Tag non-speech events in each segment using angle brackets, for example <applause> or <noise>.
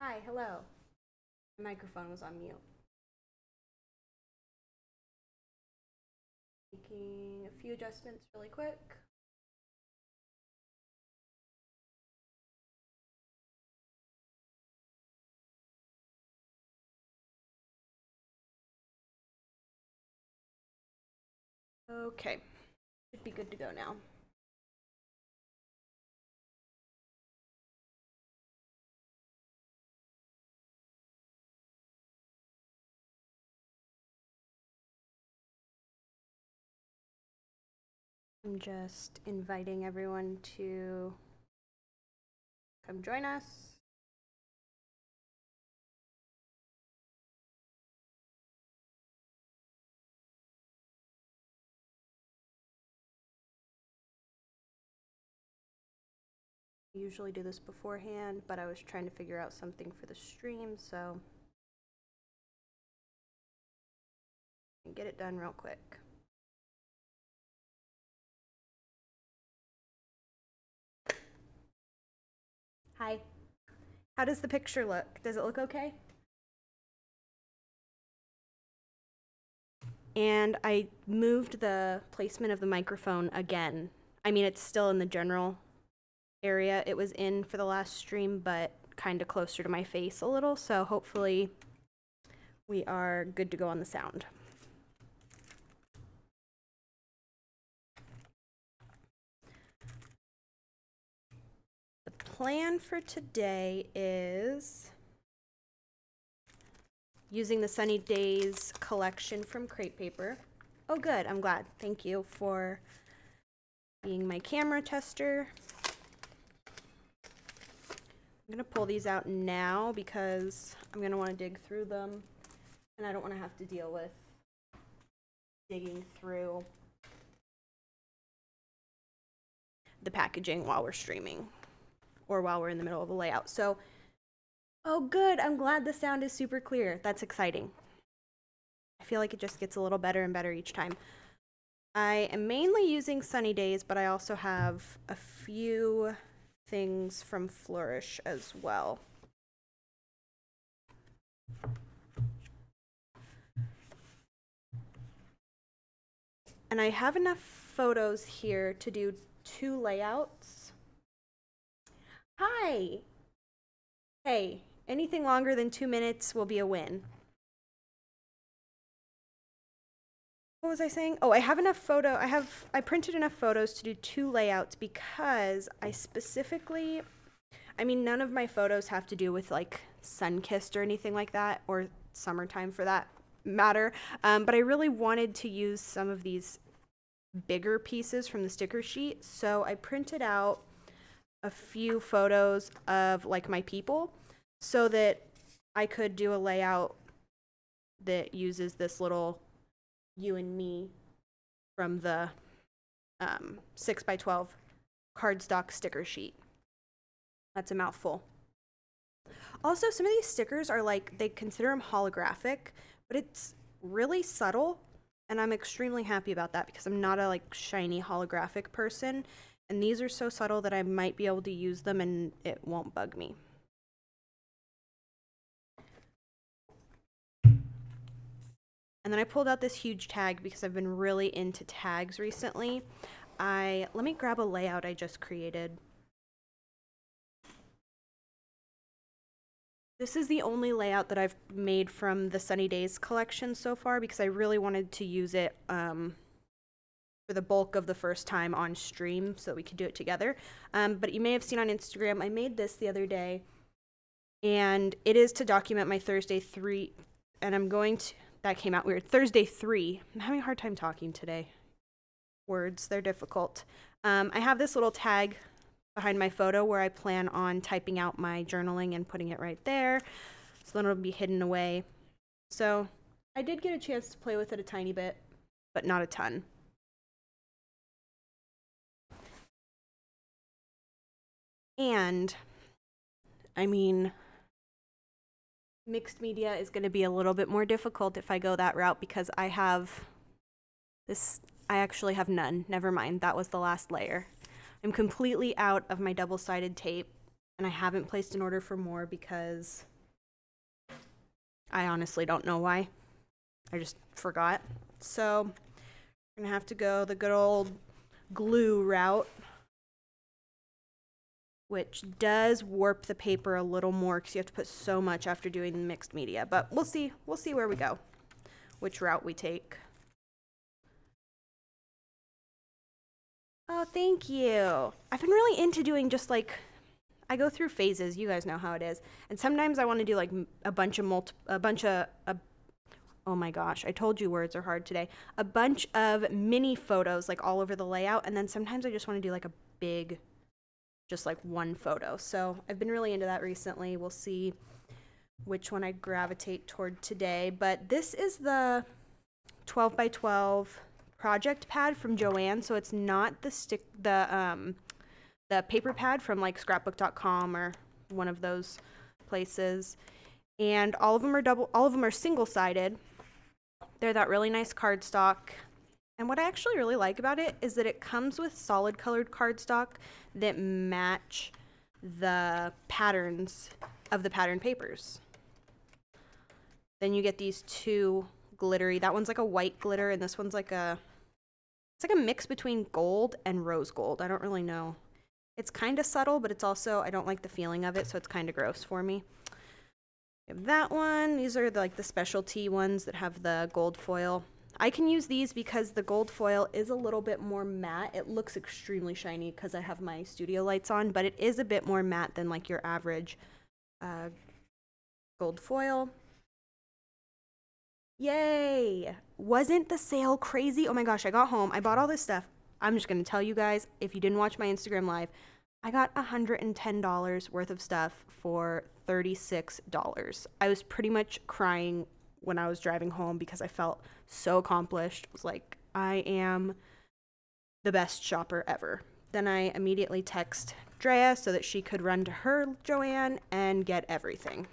Hi, hello. My microphone was on mute. Making a few adjustments really quick. Okay, should be good to go now. I'm just inviting everyone to come join us. Usually do this beforehand, but I was trying to figure out something for the stream, so get it done real quick. Hi. How does the picture look? Does it look okay? And I moved the placement of the microphone again. I mean, it's still in the general area it was in for the last stream, but kind of closer to my face a little. So hopefully we are good to go on the sound. Plan for today is using the Sunny Days collection from Crate Paper. Oh, good. I'm glad. Thank you for being my camera tester. I'm going to pull these out now because I'm going to want to dig through them and I don't want to have to deal with digging through the packaging while we're streaming or while we're in the middle of a layout. So, oh, good. I'm glad the sound is super clear. That's exciting. I feel like it just gets a little better and better each time. I am mainly using Sunny Days, but I also have a few things from Flourish as well. And I have enough photos here to do two layouts Hi. Hey, anything longer than two minutes will be a win. What was I saying? Oh, I have enough photo. I have, I printed enough photos to do two layouts because I specifically, I mean, none of my photos have to do with like sun kissed or anything like that or summertime for that matter. Um, but I really wanted to use some of these bigger pieces from the sticker sheet. So I printed out a few photos of like my people so that I could do a layout that uses this little you and me from the um, 6 by 12 cardstock sticker sheet. That's a mouthful. Also, some of these stickers are like, they consider them holographic, but it's really subtle. And I'm extremely happy about that because I'm not a like shiny holographic person. And these are so subtle that I might be able to use them and it won't bug me. And then I pulled out this huge tag because I've been really into tags recently. I let me grab a layout I just created. This is the only layout that I've made from the Sunny Days collection so far because I really wanted to use it um, for the bulk of the first time on stream so we could do it together. Um, but you may have seen on Instagram, I made this the other day and it is to document my Thursday three. And I'm going to, that came out weird, Thursday three. I'm having a hard time talking today. Words, they're difficult. Um, I have this little tag behind my photo where I plan on typing out my journaling and putting it right there. So then it'll be hidden away. So I did get a chance to play with it a tiny bit, but not a ton. And I mean, mixed media is going to be a little bit more difficult if I go that route because I have this, I actually have none. Never mind, that was the last layer. I'm completely out of my double sided tape and I haven't placed an order for more because I honestly don't know why. I just forgot. So I'm gonna have to go the good old glue route, which does warp the paper a little more because you have to put so much after doing the mixed media. But we'll see. We'll see where we go, which route we take. Oh, thank you. I've been really into doing just like I go through phases. You guys know how it is. And sometimes I want to do like a bunch of multi, a bunch of a, oh my gosh, I told you words are hard today. A bunch of mini photos like all over the layout, and then sometimes I just want to do like a big, just like one photo. So I've been really into that recently. We'll see which one I gravitate toward today. But this is the 12 by 12 project pad from Joann, so it's not the stick the um the paper pad from like scrapbook.com or one of those places. And all of them are double all of them are single-sided. They're that really nice cardstock. And what I actually really like about it is that it comes with solid colored cardstock that match the patterns of the pattern papers. Then you get these two glittery. That one's like a white glitter and this one's like a it's like a mix between gold and rose gold. I don't really know. It's kind of subtle, but it's also, I don't like the feeling of it, so it's kind of gross for me. Have that one. These are the, like the specialty ones that have the gold foil. I can use these because the gold foil is a little bit more matte. It looks extremely shiny because I have my studio lights on, but it is a bit more matte than like your average uh, gold foil. Yay! Wasn't the sale crazy? Oh my gosh, I got home. I bought all this stuff. I'm just going to tell you guys if you didn't watch my Instagram live, I got $110 worth of stuff for $36. I was pretty much crying when I was driving home because I felt so accomplished. It was like, I am the best shopper ever. Then I immediately text Drea so that she could run to her Joann and get everything.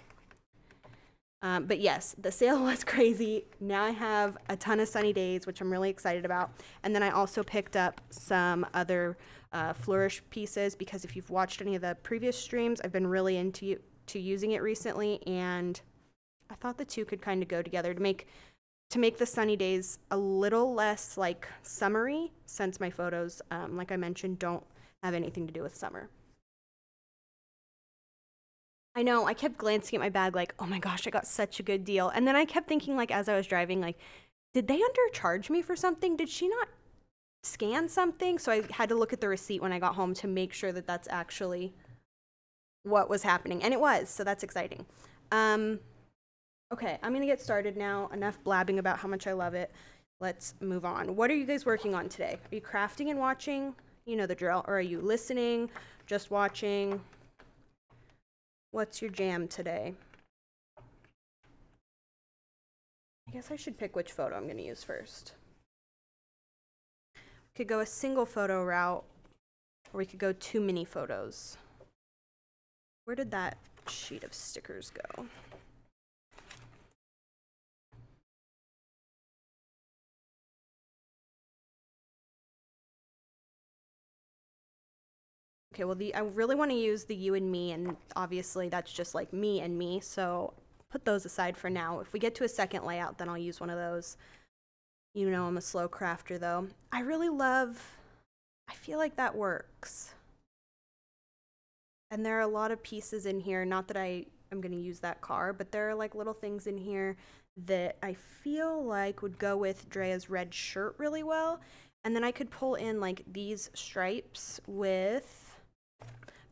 Um, but yes, the sale <laughs> was crazy. Now I have a ton of sunny days, which I'm really excited about. And then I also picked up some other uh, flourish pieces because if you've watched any of the previous streams, I've been really into to using it recently, and I thought the two could kind of go together to make to make the sunny days a little less like summery, since my photos, um, like I mentioned, don't have anything to do with summer. I know. I kept glancing at my bag like, "Oh my gosh, I got such a good deal." And then I kept thinking like as I was driving like, "Did they undercharge me for something? Did she not scan something?" So I had to look at the receipt when I got home to make sure that that's actually what was happening. And it was. So that's exciting. Um okay, I'm to get started now. Enough blabbing about how much I love it. Let's move on. What are you guys working on today? Are you crafting and watching? You know the drill. Or are you listening, just watching? What's your jam today? I guess I should pick which photo I'm to use first. We could go a single photo route, or we could go two mini photos. Where did that sheet of stickers go? Okay, well, the I really want to use the you and me, and obviously that's just like me and me, so put those aside for now. If we get to a second layout, then I'll use one of those. You know I'm a slow crafter, though. I really love, I feel like that works. And there are a lot of pieces in here, not that I am going to use that car, but there are like little things in here that I feel like would go with Drea's red shirt really well. And then I could pull in like these stripes with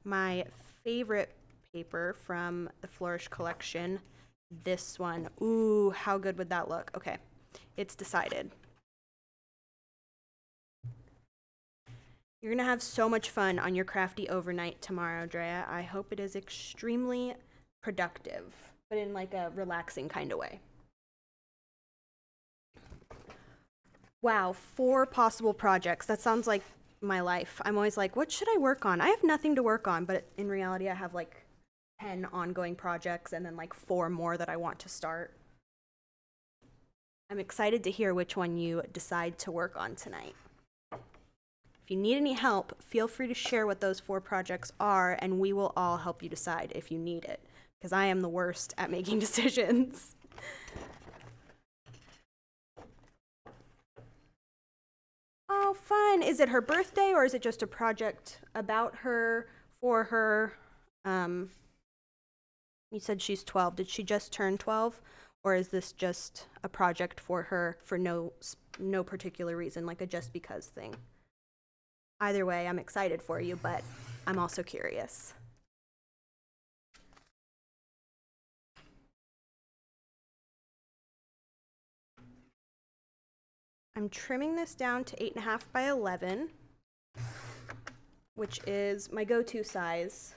my favorite paper from the Flourish collection. This one. Ooh, how good would that look? Okay, it's decided. You're going to have so much fun on your crafty overnight tomorrow, Drea. I hope it is extremely productive, but in like a relaxing kind of way. Wow, four possible projects. That sounds like my life. I'm always like, what should I work on? I have nothing to work on, but in reality, I have like 10 ongoing projects and then like four more that I want to start. I'm excited to hear which one you decide to work on tonight. If you need any help, feel free to share what those four projects are, and we will all help you decide if you need it, because I am the worst at making <laughs> decisions. Oh, fun. Is it her birthday or is it just a project about her for her? Um, you said she's 12. Did she just turn 12? Or is this just a project for her for no no particular reason, like a just because thing? Either way, I'm excited for you, but I'm also curious. I'm trimming this down to 8.5 by 11, which is my go-to size.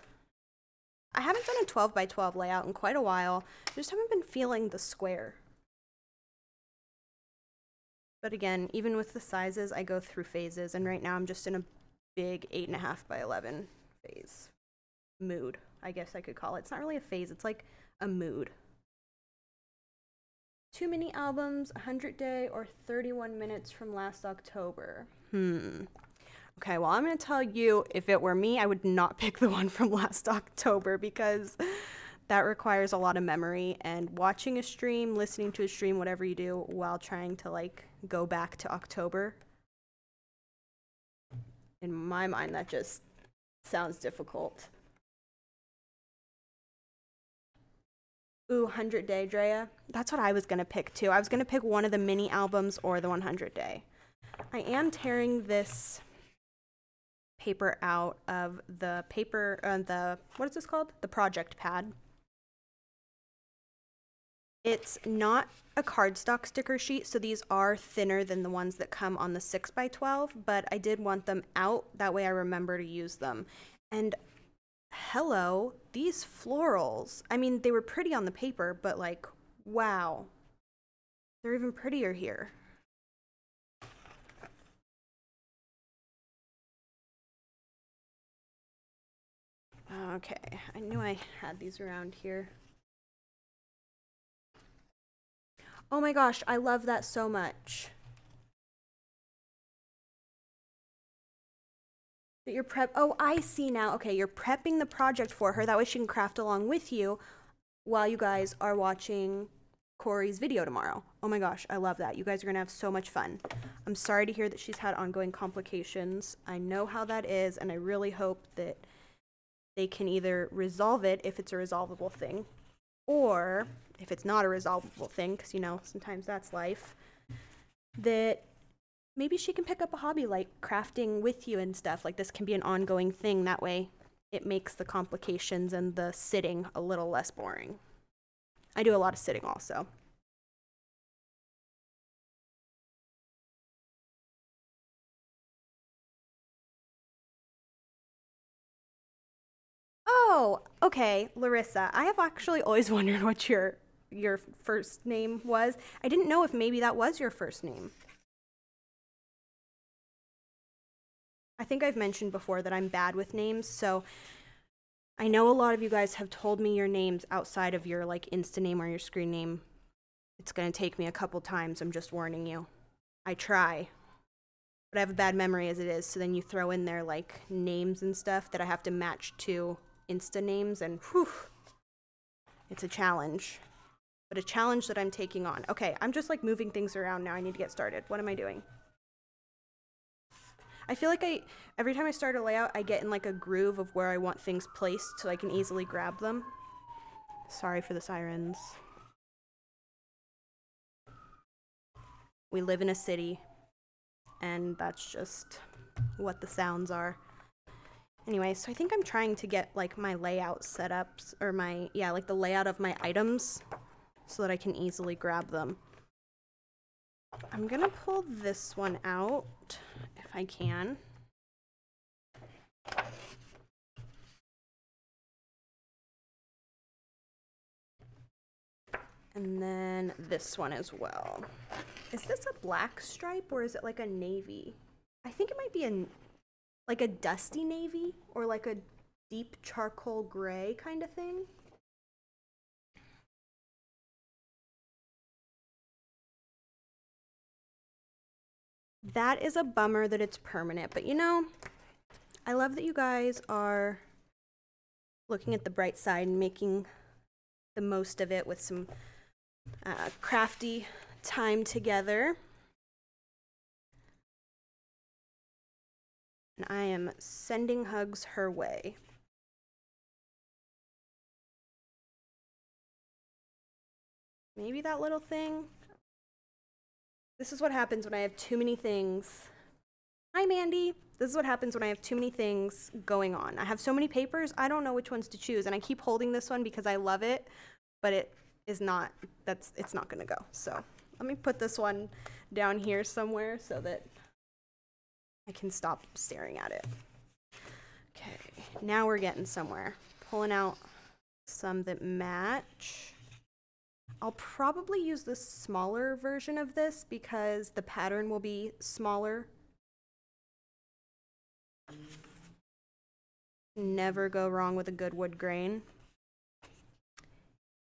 I haven't done a 12 by 12 layout in quite a while. I just haven't been feeling the square. But again, even with the sizes, I go through phases, and right now I'm just in a big 8.5 by 11 phase. Mood, I guess I could call it. It's not really a phase, it's like a mood. Two mini albums, 100 Day or 31 Minutes from last October. Hmm. Okay, well, I'm going to tell you if it were me, I would not <laughs> pick the one from last October because that requires a lot of memory and watching a stream, listening to a stream, whatever you do while trying to like go back to October. In my mind, that just sounds difficult. Ooh, 100 Day, Drea. That's what I was going to pick too. I was going to pick one of the mini albums or the 100 Day. I am tearing this paper out of the paper, uh, the, what is this called? The project pad. It's not a cardstock sticker sheet, so these are thinner than the ones that come on the 6x12, but I did want them out. That way I remember to use them. And hello, these florals. I mean, they were pretty on the paper, but like, wow. They're even prettier here. Okay, I knew I had these around here. Oh my gosh, I love that so much. That you're prep. Oh, I see now. Okay, you're prepping the project for her. That way she can craft along with you while you guys are watching Corey's video tomorrow. Oh my gosh, I love that. You guys are gonna have so much fun. I'm sorry to hear that she's had ongoing complications. I know how that is, and I really hope that they can either resolve it if it's a resolvable thing, or if it's not a resolvable thing, because you know, sometimes that's life, that maybe she can pick up a hobby like crafting with you and stuff. Like this can be an ongoing thing. That way it makes the complications and the sitting a little less boring. I do a lot of sitting also. Oh, okay, Larissa. I have actually always <laughs> wondered what your your first name was. I didn't know if maybe that was your first name. I think I've mentioned before that I'm bad with names, so I know a lot of you guys have told me your names outside of your like Insta name or your screen name. It's going to take me a couple times. I'm just warning you. I try. But I have a bad memory as it is, so then you throw in there like names and stuff that I have to match to Insta names and whew. It's a challenge. But a challenge that I'm taking on. Okay, I'm just like moving things around now. I need to get started. What am I doing? I feel like I every time I start a layout, I get in like a groove of where I want things placed so I can easily grab them. Sorry for the sirens. We live in a city, and that's just what the sounds are. Anyway, so I think I'm trying to get like my layout set up, or my, yeah, like the layout of my items so that I can easily grab them. I'm gonna pull this one out if I can. And then this one as well. Is this a black stripe or is it like a navy? I think it might be a like a dusty navy or like a deep charcoal gray kind of thing. That is a bummer that it's permanent, but you know, I love that you guys are looking at the bright side and making the most of it with some uh, crafty time together. And I am sending hugs her way. Maybe that little thing. This is what happens when I have too many things. Hi, Mandy. This is what happens when I have too many things going on. I have so many papers, I don't know which ones to choose. And I keep holding this one because I love it, but it is not, that's, it's not gonna go. So let me put this one down here somewhere so that I can stop staring at it. Okay, now we're getting somewhere. Pulling out some that match. I'll probably use the smaller version of this because the pattern will be smaller. Never go wrong with a good wood grain.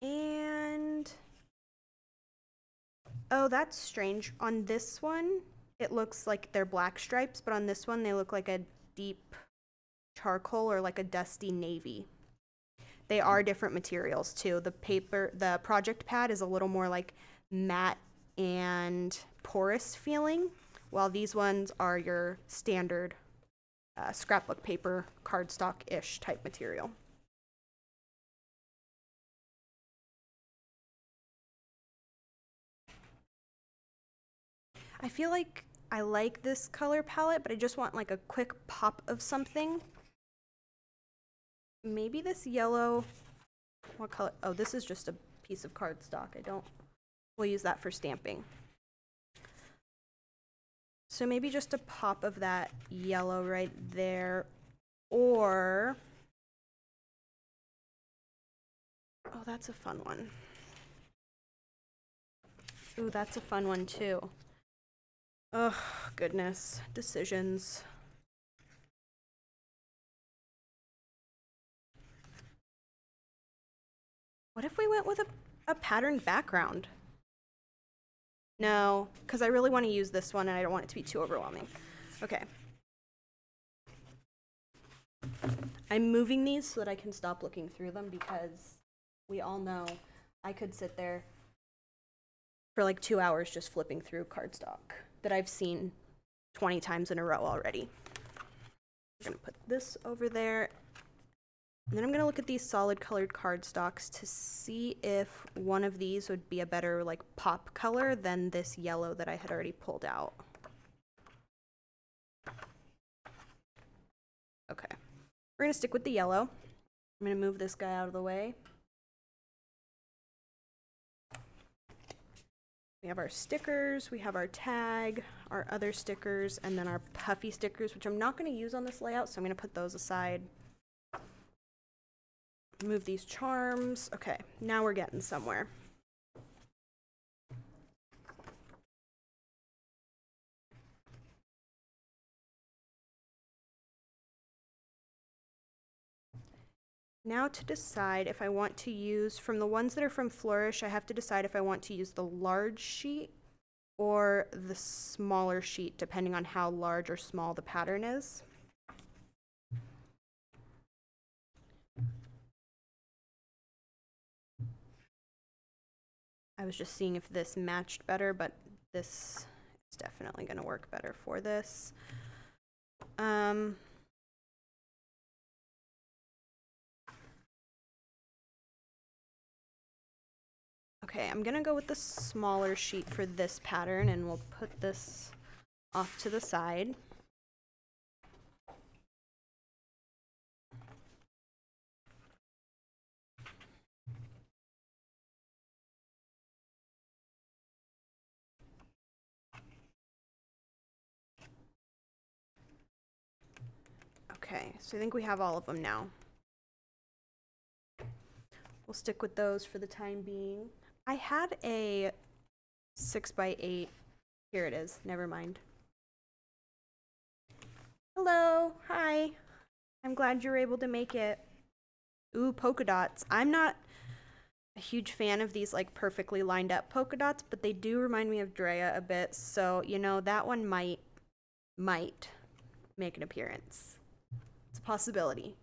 And oh, that's strange. On this one, it looks like they're black stripes, but on this one, they look like a deep charcoal or like a dusty navy. They are different materials too. The paper, the project pad is a little more like matte and porous feeling, while these ones are your standard uh, scrapbook paper, cardstock-ish type material. I feel like I like this color palette, but I just want like a quick pop of something. Maybe this yellow, what color? Oh, this is just a piece of cardstock. I don't, we'll use that for stamping. So maybe just a pop of that yellow right there, or, oh, that's a fun one. Ooh, that's a fun one too. Oh, goodness. Decisions. What if we went with a, a patterned background? No, because I really want to use this one and I don't want it to be too overwhelming. Okay. I'm moving these so that I can stop looking through them because we all know I could sit there for like two hours just flipping through cardstock that I've seen 20 times in a row already. I'm gonna put this over there. And then I'm gonna look at these solid colored cardstocks to see if one of these would be a better like pop color than this yellow that I had already pulled out. Okay, we're gonna stick with the yellow. I'm gonna move this guy out of the way. We have our stickers, we have our tag, our other stickers, and then our puffy stickers, which I'm not going to use on this layout, so I'm going to put those aside. Move these charms. Okay, now we're getting somewhere. Now to decide if I want to use, from the ones that are from Flourish, I have to decide if I want to use the large sheet or the smaller sheet, depending on how large or small the pattern is. I was just seeing if this matched better, but this is definitely going to work better for this. Um, Okay, I'm gonna go with the smaller sheet for this pattern and we'll put this off to the side. Okay, so I think we have all of them now. We'll stick with those for the time being. I had a six by eight. Here it is. Never mind. Hello. Hi. I'm glad you're able to make it. Ooh, polka dots. I'm not a huge fan of these like perfectly lined up polka dots, but they do remind me of Drea a bit. So, you know, that one might, might make an appearance possibility,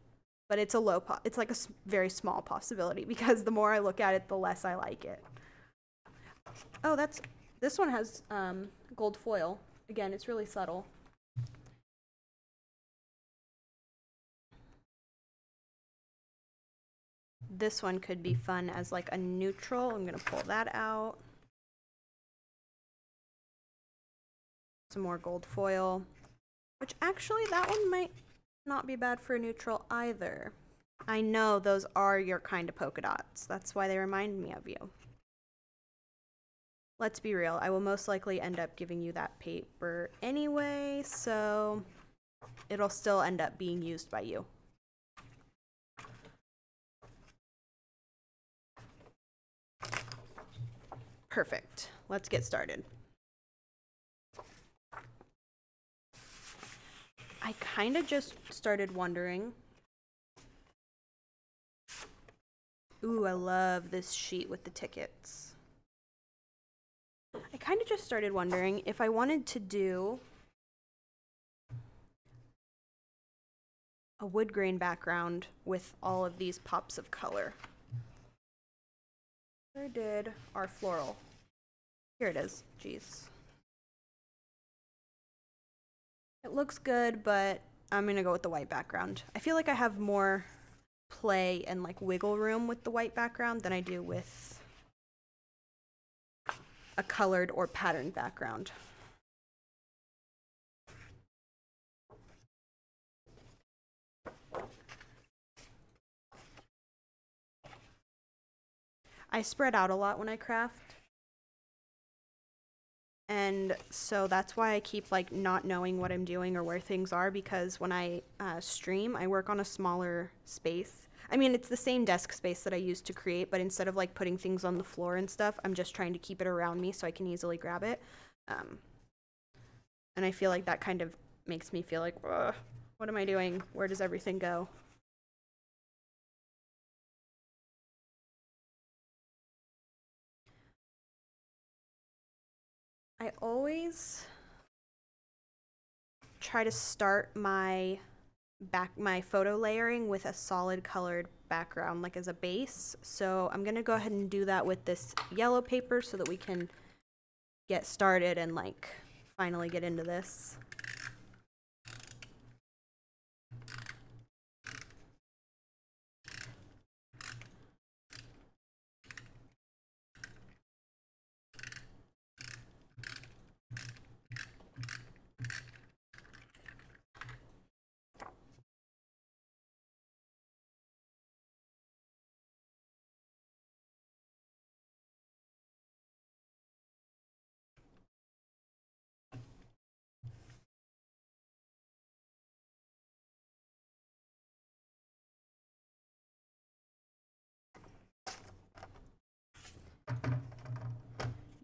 but it's a low po- it's like a very small possibility because the more I look at it, the less I like it. Oh, that's this one has um, gold foil. Again, it's really subtle. This one could be fun as like a neutral. I'm going to pull that out. Some more gold foil, which actually that one might not be bad for a neutral either. I know those are your kind of polka dots. That's why they remind me of you. Let's be real, I will most likely end up giving you that paper anyway, so it'll still end up being used by you. Perfect. Let's get started. I kind of just started wondering. Ooh, I love this sheet with the tickets. I kind of just started wondering if I wanted to do a wood grain background with all of these pops of color. Where did our floral? Here it is. Jeez. It looks good, but I'm gonna go with the white background. I feel like I have more play and like wiggle room with the white background than I do with a colored or patterned background. I spread out a lot when I craft. And so that's why I keep like not knowing what I'm doing or where things are because when I uh, stream, I work on a smaller space. I mean, it's the same desk space that I used to create, but instead of like putting things on the floor and stuff, I'm just trying to keep it around me so I can easily grab it. Um, and I feel like that kind of makes me feel like, what am I doing? Where does everything go? I always try to start my back my photo layering with a solid colored background like as a base. So I'm to go ahead and do that with this yellow paper so that we can get started and like finally get into this.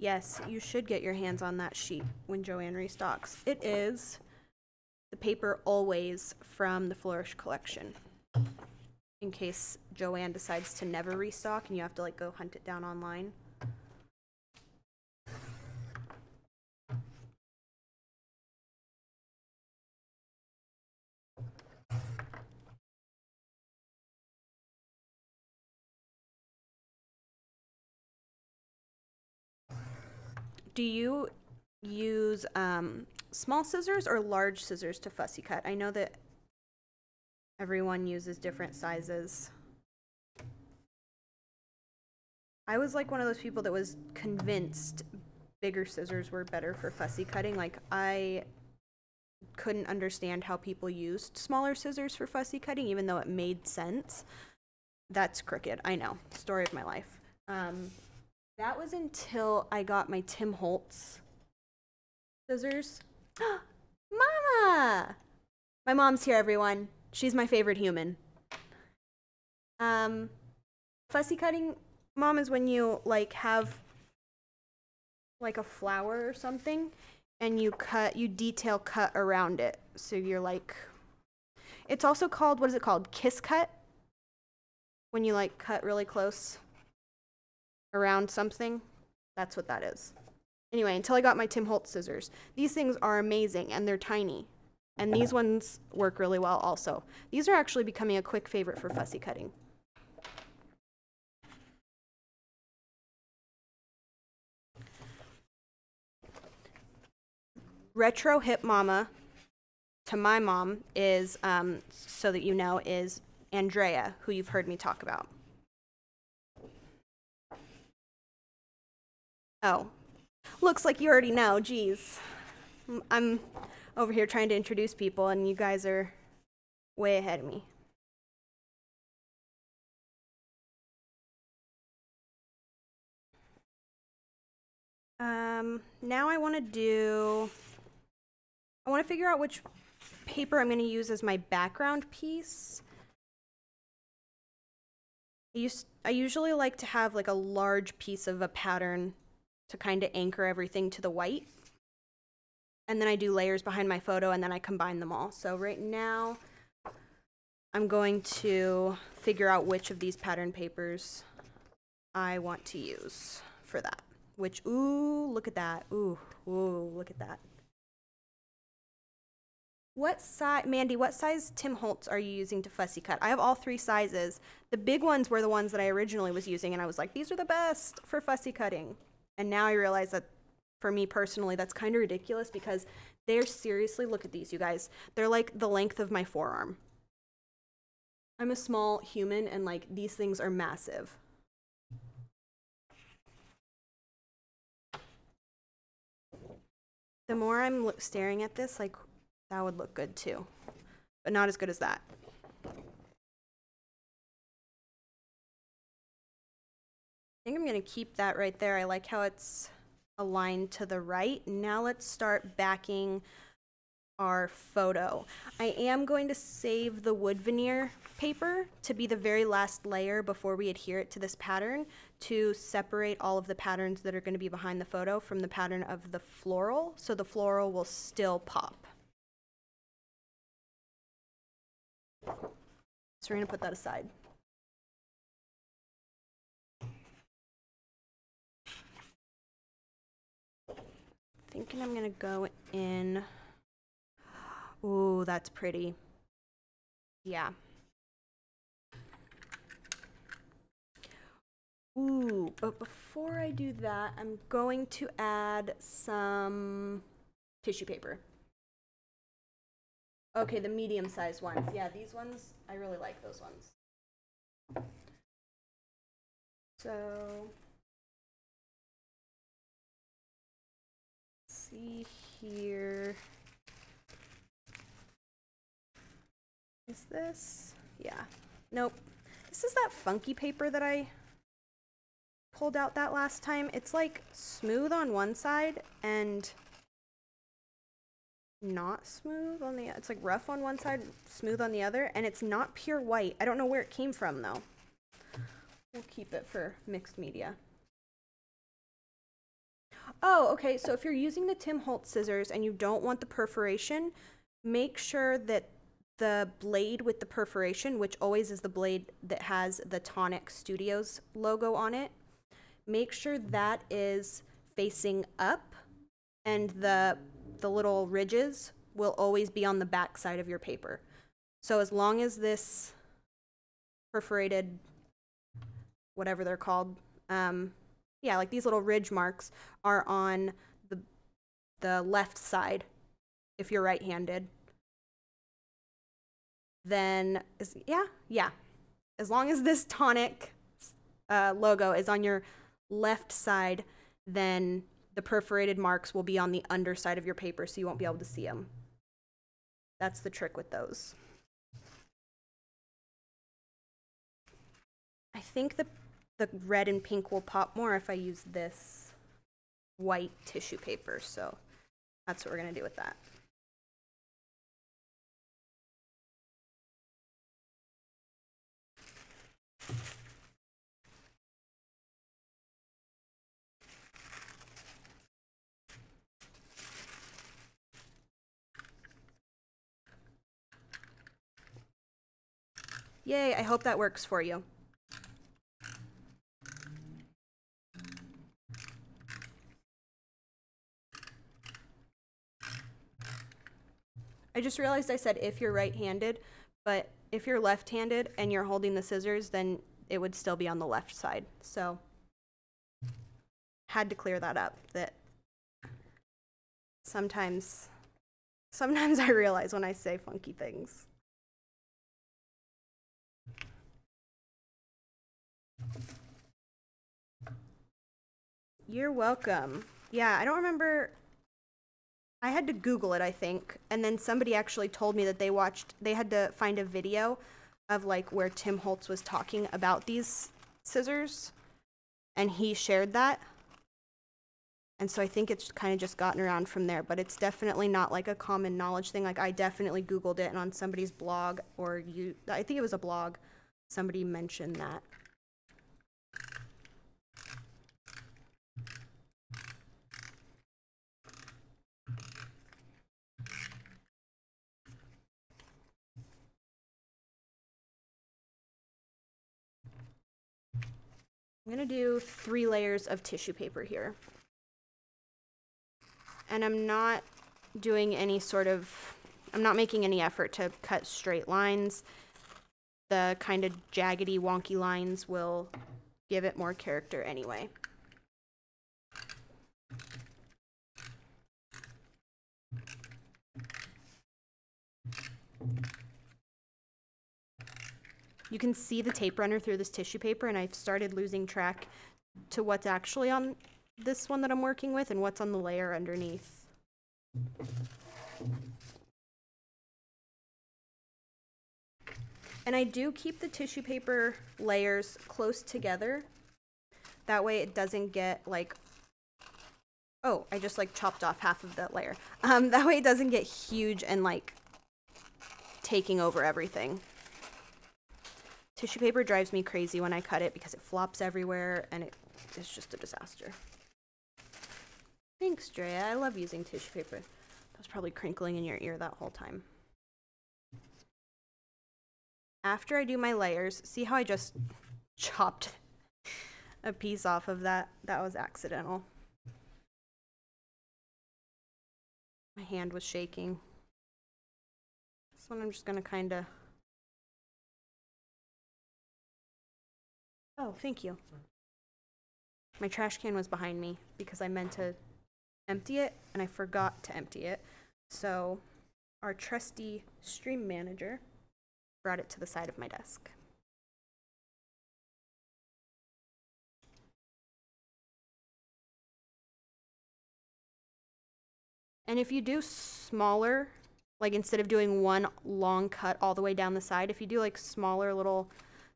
Yes, you should get your hands on that sheet when Joann restocks. It is the paper always from the Flourish collection. In case Joann decides to never restock and you have to like go hunt it down online. Do you use um, small scissors or large scissors to fussy cut? I know that everyone uses different sizes. I was like one of those people that was convinced bigger scissors were better for fussy cutting. Like, I couldn't understand how people used smaller scissors for fussy cutting, even though it made sense. That's crooked. I know. Story of my life. Um, that was until I got my Tim Holtz scissors. <gasps> Mama! My mom's here, everyone. She's my favorite human. Um, fussy cutting, mom, is when you like have like a flower or something and you cut, you detail cut around it. So you're like, it's also called, what is it called? Kiss cut? When you like cut really close around something. That's what that is. Anyway, until I got my Tim Holtz scissors. These things are amazing and they're tiny. And these ones work really well also. These are actually becoming a quick favorite for fussy cutting. Retro Hip Mama to my mom is, um, so that you know, is Andrea, who you've heard me talk about. Oh, looks like you already know. Geez. I'm over here trying to introduce people, and you guys are way ahead of me. Um, now I want to do. I want to figure out which paper I'm going to use as my background piece. I, used, I usually like to have like a large piece of a pattern to kind of anchor everything to the white. And then I do layers behind my photo and then I combine them all. So right now, I'm going to figure out which of these pattern papers I want to use for that. Which, ooh, look at that. Ooh, ooh, look at that. What size, Mandy, what size Tim Holtz are you using to fussy cut? I have all three sizes. The big ones were the ones that I originally was using, and I was like, these are the best for fussy cutting. And now I realize that for me personally, that's kind of ridiculous because they're seriously, look at these, you guys. They're like the length of my forearm. I'm a small human, and like these things are massive. The more I'm staring at this, like that would look good too, but not as good as that. I think I'm gonna keep that right there. I like how it's aligned to the right. Now let's start backing our photo. I am going to save the wood veneer paper to be the very last layer before we adhere it to this pattern to separate all of the patterns that are going to be behind the photo from the pattern of the floral, so the floral will still pop. So we're going to put that aside. Thinking I'm going to go in. Ooh, that's pretty. Yeah. Ooh, but before I do that, I'm going to add some tissue paper. Okay, the medium sized ones. Yeah, these ones, I really like those ones. So, see here. Is this? Yeah. Nope. This is that funky paper that I pulled out that last time. It's like smooth on one side and not smooth on the it's like rough on one side, smooth on the other, and it's not pure white. I don't know where it came from though. We'll keep it for mixed media. Oh, okay. So if you're using the Tim Holtz scissors and you don't want the perforation, make sure that the blade with the perforation, which always is the blade that has the Tonic Studios logo on it, make sure that is facing up and the the little ridges will always be on the back side of your paper. So as long as this perforated whatever they're called um, yeah like these little ridge marks are on the the left side if you're right-handed. Then is yeah yeah. As long as this tonic uh, logo is on your left side then the perforated marks will be on the underside of your paper so you won't be able to see them that's the trick with those. I think the the red and pink will pop more if i use this white tissue paper so that's what we're going to do with that Yay, I hope that works for you. I just realized I said if you're right-handed, but if you're left-handed and you're holding the scissors, then it would still be on the left side. So had to clear that up that sometimes sometimes I realize when I say funky things. You're welcome. Yeah, I don't remember. I had to Google it, I think, and then somebody actually told me that they watched. They had to find a video of like where Tim Holtz was talking about these scissors, and he shared that. And so I think it's kind of just gotten around from there, but it's definitely not like a common knowledge thing. Like I definitely Googled it, and on somebody's blog or you, I think it was a blog, somebody mentioned that. I'm gonna do three layers of tissue paper here. And I'm not doing any sort of, I'm not making any effort to cut straight lines. The kind of jaggedy, wonky lines will give it more character anyway. You can see the tape runner through this tissue paper, and I've started losing track to what's actually on this one that I'm working with and what's on the layer underneath. And I do keep the tissue paper layers close together. That way it doesn't get like, oh, I just like chopped off half of that layer. Um, that way it doesn't get huge and like taking over everything. Tissue paper drives me crazy when I cut it because it flops everywhere and it is just a disaster. Thanks, Drea. I love using tissue paper. That was probably crinkling in your ear that whole time. After I do my layers, see how I just <laughs> chopped a piece off of that? That was accidental. My hand was shaking. This one I'm just gonna kinda Oh, thank you. My trash can was behind me because I meant to empty it and I forgot to empty it. So our trusty stream manager brought it to the side of my desk. And if you do smaller, like instead of doing one long cut all the way down the side, if you do like smaller little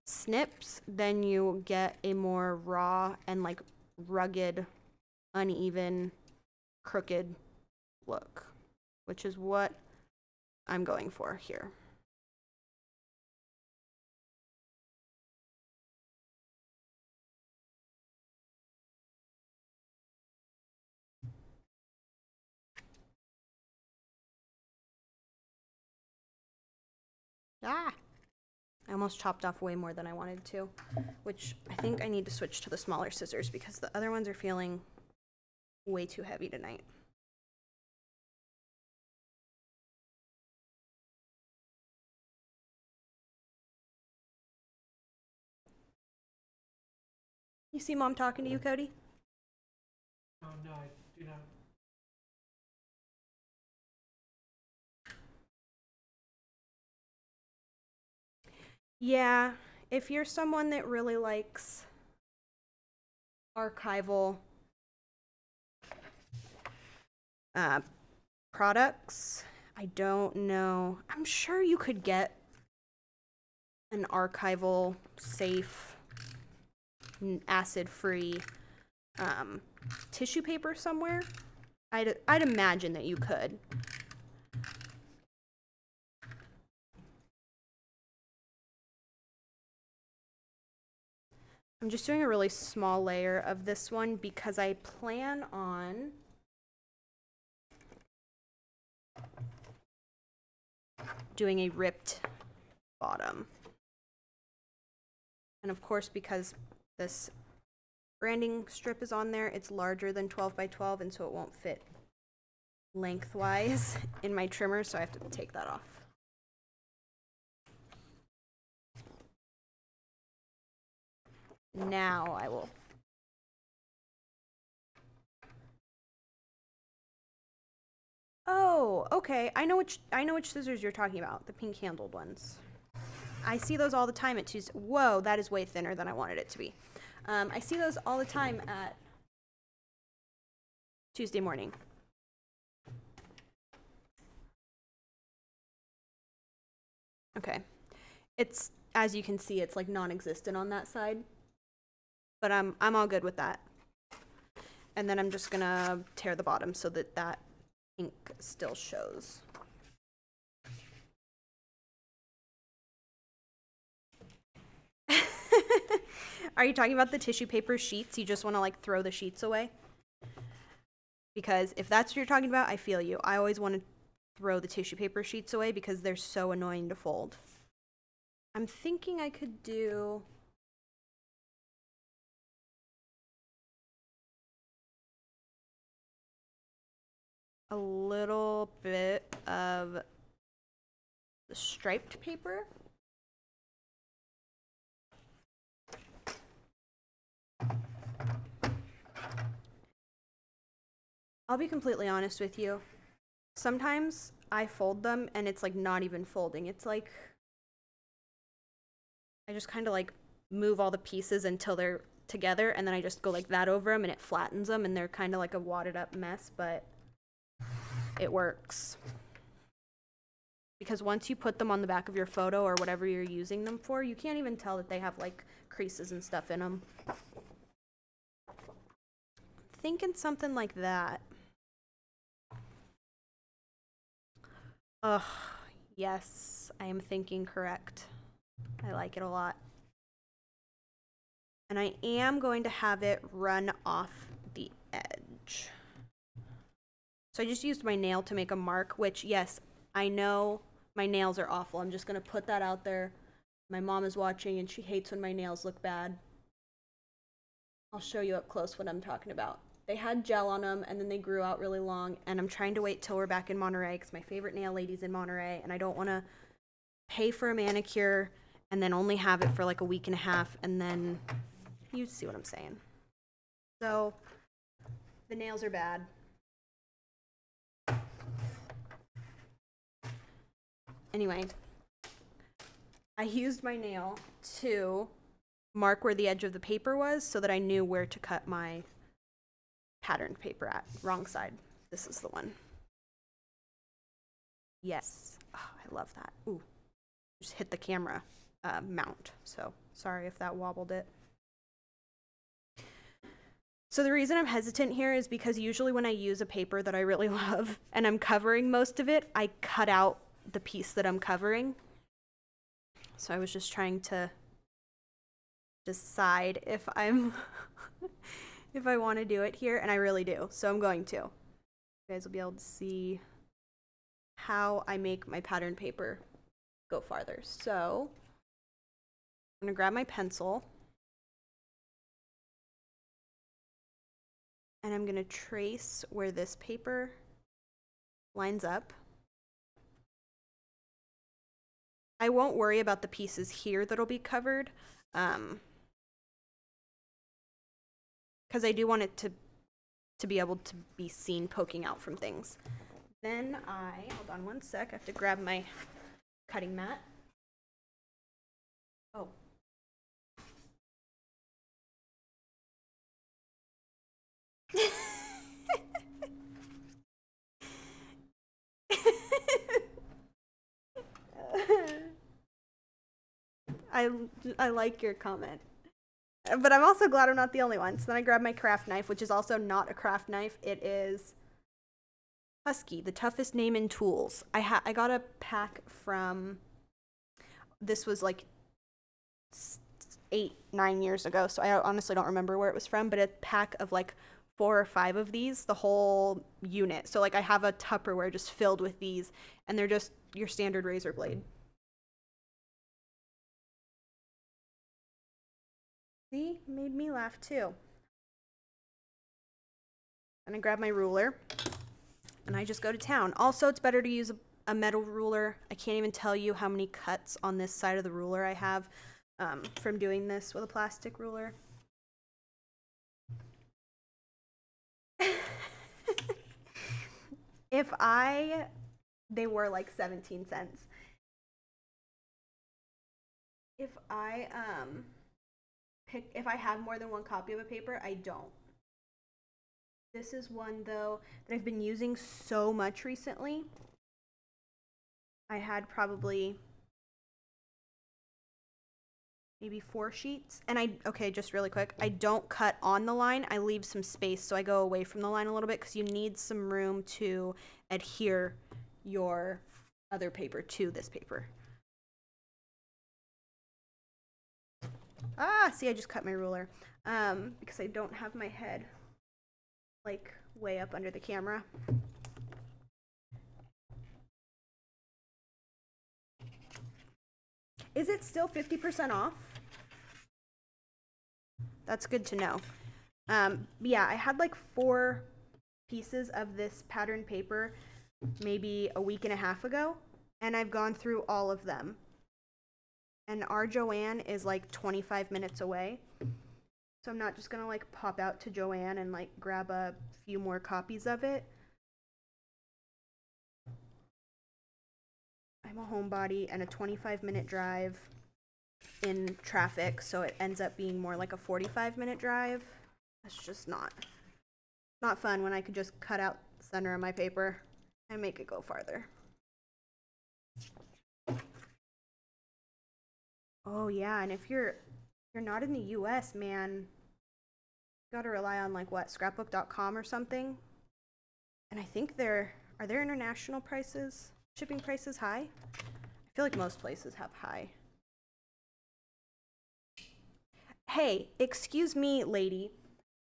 snips, then you get a more raw and like rugged, uneven, crooked look, which is what I'm going for here. Ah! I almost chopped off way more than I wanted to, which I think I need to switch to the smaller scissors because the other ones are feeling way too heavy tonight. You see mom talking to you, Cody? Oh, no, I do not. Yeah, if you're someone that really likes archival uh, products, I don't know. I'm sure you could get an archival, safe, acid free um, tissue paper somewhere. I'd, I'd imagine that you could. I'm just doing a really small layer of this one because I plan on doing a ripped bottom. And of course, because this branding strip is on there, it's larger than 12 by 12, and so it won't fit lengthwise <laughs> in my trimmer, so I have to take that off. Now I will. Oh, okay. I know which I know which scissors you're talking about. The pink handled ones. I see those all the time at Tuesday. Whoa, that is way thinner than I wanted it to be. Um, I see those all the time at Tuesday morning. Okay. It's as you can see, it's like non-existent on that side. But I'm I'm all good with that. And then I'm just gonna tear the bottom so that that ink still shows. <laughs> Are you talking about the tissue paper sheets? You just want to like throw the sheets away? Because if that's what you're talking about, I feel you. I always want to throw the tissue paper sheets away because they're so annoying to fold. I'm thinking I could do. A little bit of striped paper. I'll be completely honest with you. Sometimes I fold them and it's like not even folding. It's like I just kind of like move all the pieces until they're together and then I just go like that over them and it flattens them and they're kind of like a wadded up mess, but it works. Because once you put them on the back of your photo or whatever you're using them for, you can't even tell that they have like creases and stuff in them. Thinking something like that. Ugh, yes, I am thinking correct. I like it a lot. And I am going to have it run off the edge. So I just used my nail to make a mark, which, yes, I know my nails are awful. I'm just going to put that out there. My mom is watching and she hates when my nails look bad. I'll show you up close what I'm talking about. They had gel on them and then they grew out really long. And I'm trying to wait till we're back in Monterey because my favorite nail lady's in Monterey and I don't want to pay for a manicure and then only have it for like a week and a half and then you see what I'm saying. So the nails are bad. Anyway, I used my nail to mark where the edge of the paper was so that I knew where to cut my patterned paper at. Wrong side. This is the one. Yes. Oh, I love that. Ooh. Just hit the camera uh, mount. So sorry if that wobbled it. So the reason I'm hesitant here is because usually when I use a paper that I really <laughs> love and I'm covering most of it, I cut out the piece that I'm covering. So I was just trying to decide if I'm <laughs> if I want to do it here and I really do. So I'm going to. You guys will be able to see how I make my pattern paper go farther. So I'm going to grab my pencil and I'm going to trace where this paper lines up. I won't worry about the pieces here that'll be covered um, because I do want it to to be able to be seen poking out from things. Then I, hold on one sec, I have to grab my cutting mat. Oh. I, I like your comment. But I'm also glad I'm not the only one. So then I grab my craft knife, which is also not a craft knife. It is Husky, the toughest name in tools. I ha- I got a pack from this was like eight, nine years ago. So I honestly don't remember where it was from, but a pack of like four or five of these, the whole unit. So like I have a Tupperware just filled with these, and they're just your standard razor blade. See, made me laugh too. And I grab my ruler and I just go to town. Also, it's better to use a, a, metal ruler. I can't even tell you how many cuts on this side of the ruler I have um, from doing this with a plastic ruler. <laughs> if I, they were like 17 cents. If I, um, pick if I have more than one copy of a paper, I don't. This is one though that I've been using so much recently. I had probably maybe four sheets. And I, okay, just really quick, I don't cut on the line. I leave some space so I go away from the line a little bit because you need some room to adhere your other paper to this paper. Ah, see, I just cut my ruler um, because I don't have my head like way up under the camera. Is it still 50% off? That's good to know. Um, yeah, I had like four pieces of this pattern paper maybe a week and a half ago, and I've gone through all of them. And our Joann is like 25 minutes away. So I'm not just gonna like pop out to Joann and like grab a few more copies of it. I'm a homebody and a 25 minute drive in traffic, so it ends up being more like a 45 minute drive. That's just not not fun when I could just cut out the center of my paper and make it go farther. Oh yeah, and if you're you're not in the US, man, you gotta rely on like what, scrapbook.com or something. And I think there are there international prices, shipping prices high? I feel like most places have high. Hey, excuse me, lady.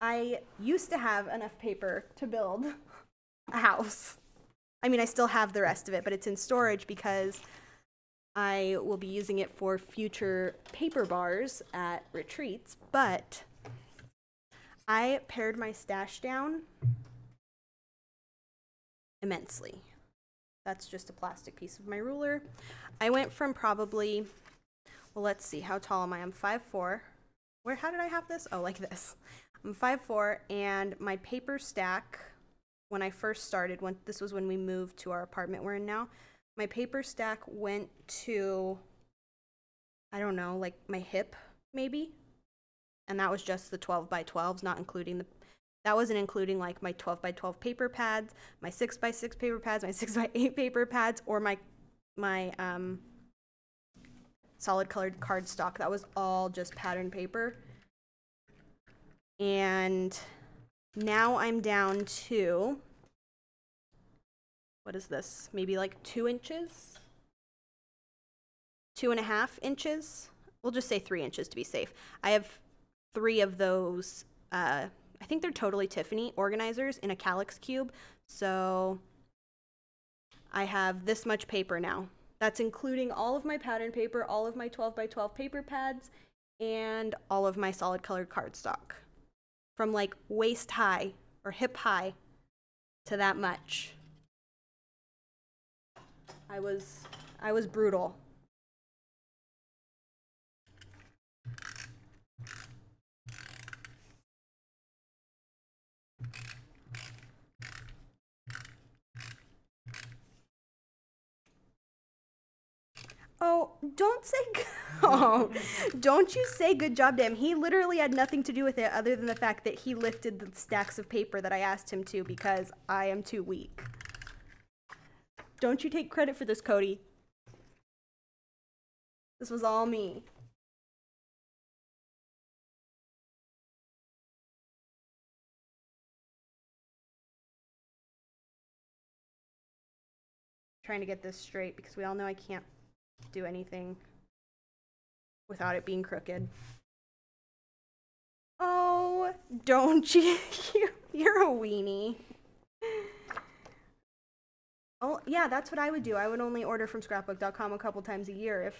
I used to have enough paper to build <laughs> a house. I mean, I still have the rest of it, but it's in storage because I will be using it for future paper bars at retreats. But I pared my stash down immensely. That's just a plastic piece of my ruler. I went from probably, well, let's see, how tall am I? I'm 5'4. Where, how did I have this? Oh, like this. I'm 5'4, and my paper stack, when I first started, when this was when we moved to our apartment we're in now, my paper stack went to, I don't know, like my hip, maybe. And that was just the 12 by 12s, not including the, that wasn't including like my 12 by 12 paper pads, my 6 by 6 paper pads, my <laughs> 6 by 8 paper pads, or my, my, um, solid colored cardstock. That was all just pattern paper. And now I'm down to, what is this? Maybe like two inches? Two and a half inches? We'll just say three inches to be safe. I have three of those, uh, I think they're Totally Tiffany organizers in a Kallax cube. So I have this much paper now. That's including all of my pattern paper, all of my 12 by 12 paper pads, and all of my solid colored cardstock. From like waist high or hip high to that much. I was I was brutal. Oh, don't say. <laughs> Oh, don't you say good job to him. He literally had nothing to do with it other than the fact that he lifted the stacks of paper that I asked him to because I am too weak. Don't you take credit for this, Cody. This was all me. Trying to get this straight because we all know I can't do anything without it being crooked. Oh, don't <laughs> you? You're a weenie. Oh, yeah, that's what I would do. I would only order from scrapbook.com a couple times a year if.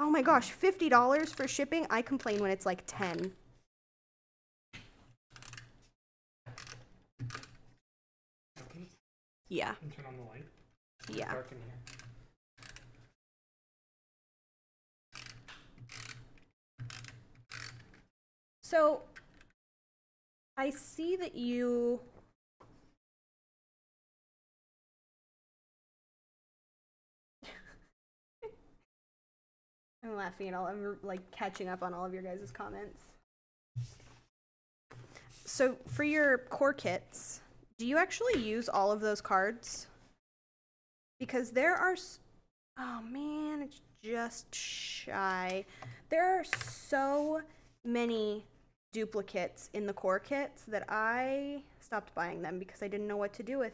Oh my gosh, $50 for shipping? I complain when it's like 10. Yeah, turn on the light. yeah. Dark in here. So I see that you I'm laughing at all. I'm like catching up on all of your guys' comments. so for your core kits, do you actually use all of those cards? Because there are. Oh man, it's just shy. There are so many duplicates in the core kits that I stopped buying them because I didn't know what to do with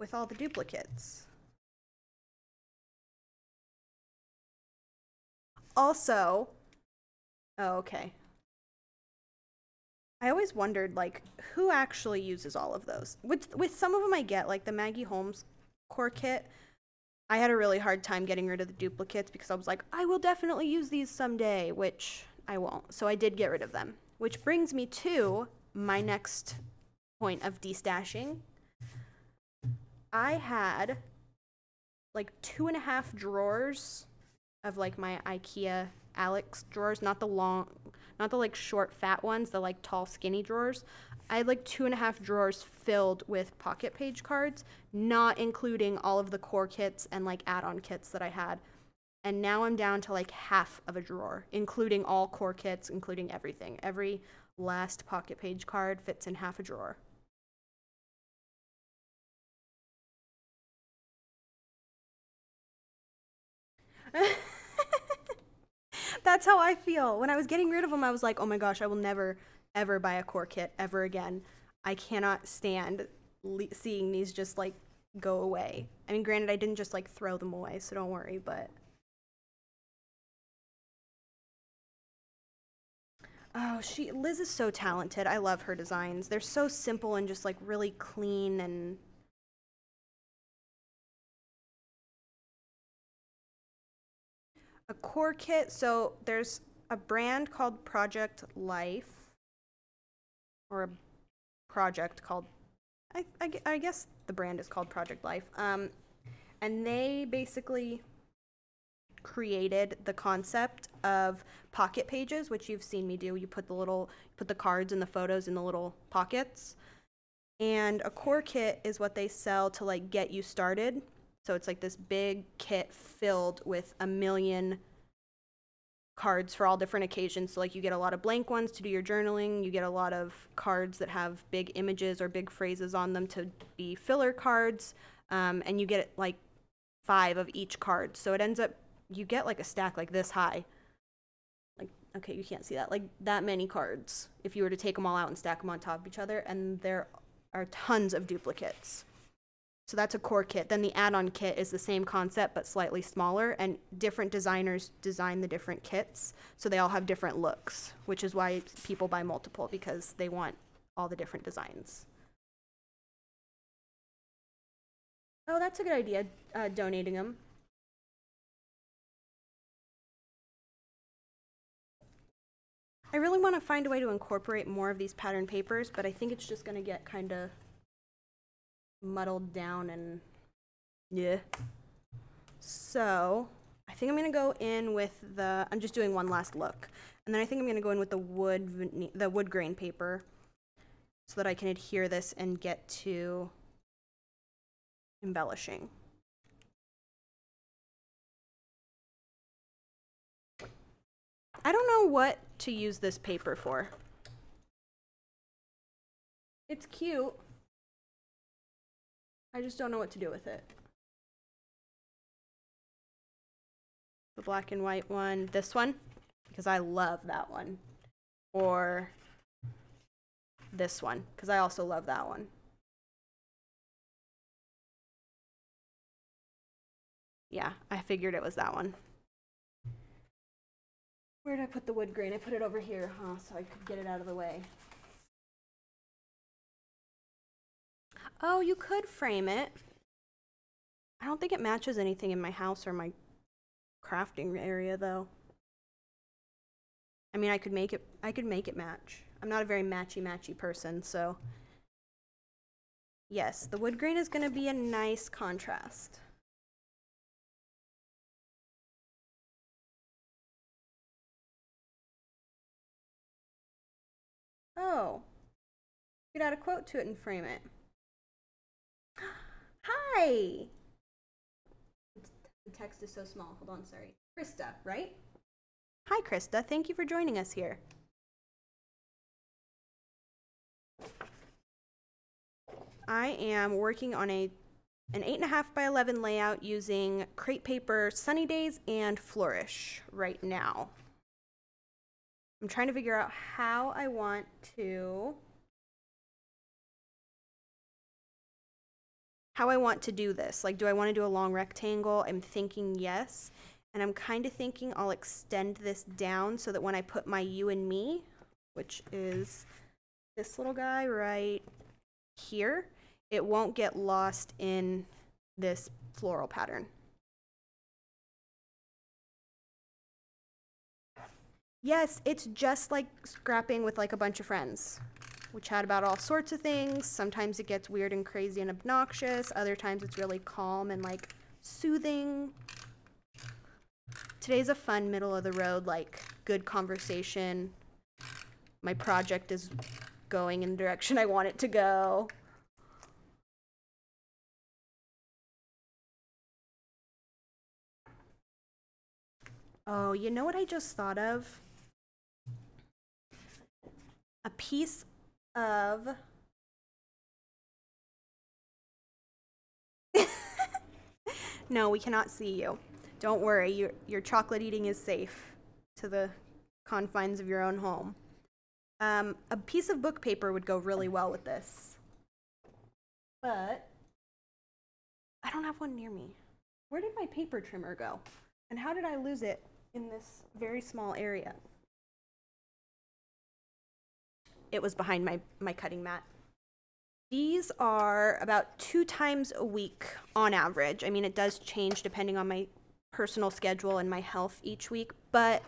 with all the duplicates. Also, oh okay. I always wondered like who actually uses all of those. With with some of them I get like the Maggie Holmes core kit. I had a really hard time getting rid of the duplicates because I was like, I will definitely use these someday, which I won't. So I did get rid of them. Which brings me to my next point of destashing. I had like two and a half drawers of like my IKEA Alex drawers, not the long, not the like short fat ones, the like tall skinny drawers. I had like two and a half drawers filled with pocket page cards, not including all of the core kits and like add-on kits that I had. And now I'm down to like half of a drawer, including all core kits, including everything. Every last pocket page card fits in half a drawer. That's how I feel. When I was getting rid of them, I was like, oh my gosh, I will never, ever buy a core kit ever again. I cannot stand le- seeing these just like go away. I mean, granted, I didn't just like throw them away, so don't worry, but. Oh, she Liz is so talented. I love her designs. They're so simple and just like really clean and a core kit. So there's a brand called Project Life, or a project called, I, I, I guess the brand is called Project Life. Um, and they basically created the concept of pocket pages, which you've seen me do. You put the little, put the cards and the photos in the little pockets. And a core kit is what they sell to like get you started. So it's like this big kit filled with a million cards for all different occasions. So like you get a lot of blank ones to do your journaling, you get a lot of cards that have big images or big phrases on them to be filler cards, um, and you get like five of each card. So it ends up you get like a stack like this high. Like okay, you can't see that. Like that many cards if you were to take them all out and stack them on top of each other, and there are tons of duplicates. So that's a core kit. Then the add-on kit is the same concept but slightly smaller and different designers design the different kits. So they all have different looks, which is why people buy multiple because they want all the different designs. Oh, that's a good idea, uh, donating them. I really want to find a way to incorporate more of these pattern papers, but I think it's just going to get kind of muddled down and yeah. So I think I'm gonna go in with the. I'm just doing one last look, and then I think I'm gonna go in with the wood the wood grain paper, so that I can adhere this and get to embellishing. I don't know what to use this paper for. It's cute. I just don't know what to do with it. The black and white one, this one, because I love that one. Or this one, because I also love that one. Yeah, I figured it was that one. Where did I put the wood grain? I put it over here, huh, so I could get it out of the way. Oh, you could frame it. I don't think it matches anything in my house or my crafting area though. I mean, I could make it I could make it match. I'm not a very matchy matchy person, so yes, the wood grain is going to be a nice contrast. Oh. you Could add a quote to it and frame it. Hi. The text is so small. Hold on, sorry. Krista, right? Hi, Krista. Thank you for joining us here. I am working on a an 8.5 by 11 layout using Crate Paper, Sunny Days, and Flourish right now. I'm trying to figure out how I want to how I want to do this. Like, do I want to do a long rectangle? I'm thinking yes. And I'm kind of thinking I'll extend this down so that when I put my you and me, which is this little guy right here, it won't get lost in this floral pattern. Yes, it's just like scrapping with like a bunch of friends. We chat about all sorts of things. Sometimes it gets weird and crazy and obnoxious. Other times it's really calm and like soothing. Today's a fun middle of the road, like good conversation. My project is going in the direction I want it to go. Oh, you know what I just thought of? A piece of <laughs> No, we cannot see you. Don't worry, your your chocolate eating is safe to the confines of your own home. Um, a piece of book paper would go really well with this. But I don't have one near me. Where did my paper trimmer go? And how did I lose it in this very small area? It was behind my, my cutting mat. These are about two times a week on average. I mean, it does change depending on my personal schedule and my health each week, but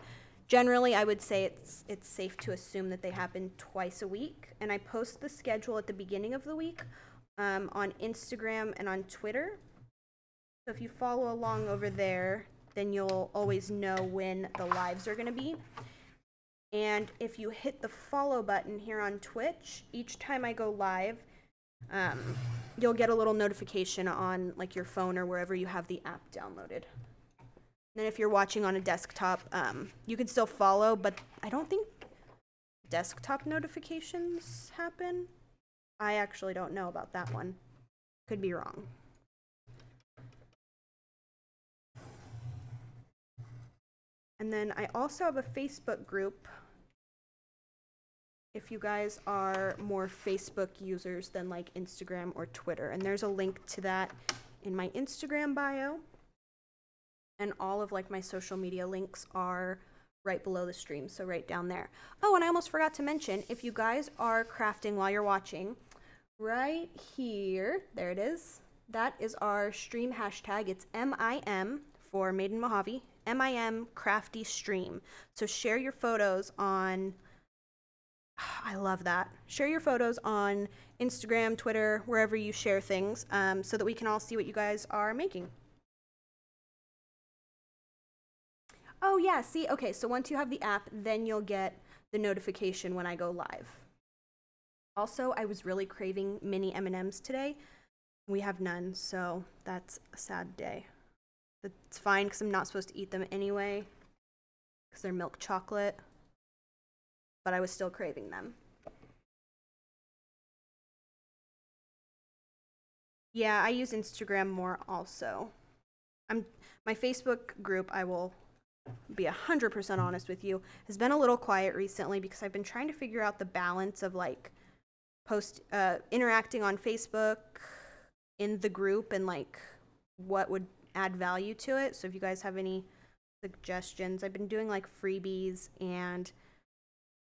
generally I would say it's it's safe to assume that they happen twice a week. And I post the schedule at the beginning of the week um, on Instagram and on Twitter. So if you follow along over there, then you'll always know when the lives are going to be. And if you hit the follow button here on Twitch, each time I go live, um, you'll get a little notification on like your phone or wherever you have the app downloaded. And if you're watching on a desktop, um, you can still follow, but I don't think desktop notifications happen. I actually don't know about that one. Could be wrong. And then I also have a Facebook group. If you guys are more Facebook users than like Instagram or Twitter, and there's a link to that in my Instagram bio. And all of like my social media links are right below the stream, so right down there. Oh, and I almost forgot to mention if you guys are crafting while you're watching, right here, there it is. That is our stream hashtag. It's MIM for Made in Mojave, MIM Crafty Stream. So share your photos on. <sighs> I love that. Share your photos on Instagram, Twitter, wherever you share things, um, so that we can all see what you guys are making. Oh yeah, see, okay, so once you have the app, then you'll get the notification when I go live. Also, I was really craving mini M&Ms today. We have none, so that's a sad day. It's fine because I'm not supposed to eat them anyway because they're milk chocolate. But I was still craving them. Yeah, I use Instagram more also. I'm my Facebook group, I will be 100% honest with you, has been a little quiet recently because I've been trying to figure out the balance of like post uh, interacting on Facebook in the group and like what would add value to it. So if you guys have any suggestions, I've been doing like freebies and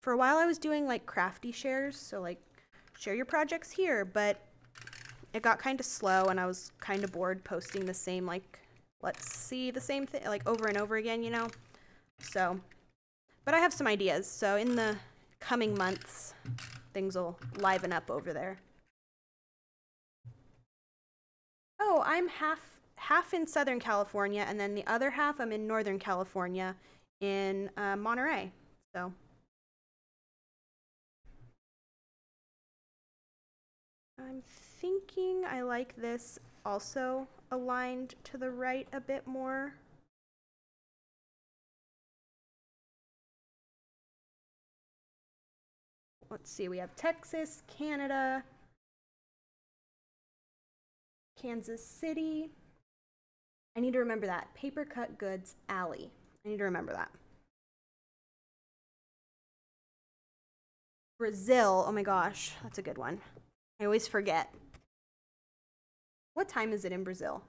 for a while I was doing like crafty shares, so like share your projects here, but it got kind of slow and I was kind of bored posting the same like let's see the same thing like over and over again, you know. So, but I have some ideas. So in the coming months, things will liven up over there. Oh, I'm half half in Southern California, and then the other half I'm in Northern California in uh, Monterey. So. I'm thinking I like this also aligned to the right a bit more. Let's see, we have Texas, Canada, Kansas City. I need to remember that. Paper Cut Goods Alley. I need to remember that. Brazil. Oh my gosh, that's a good one. I always forget. What time is it in Brazil?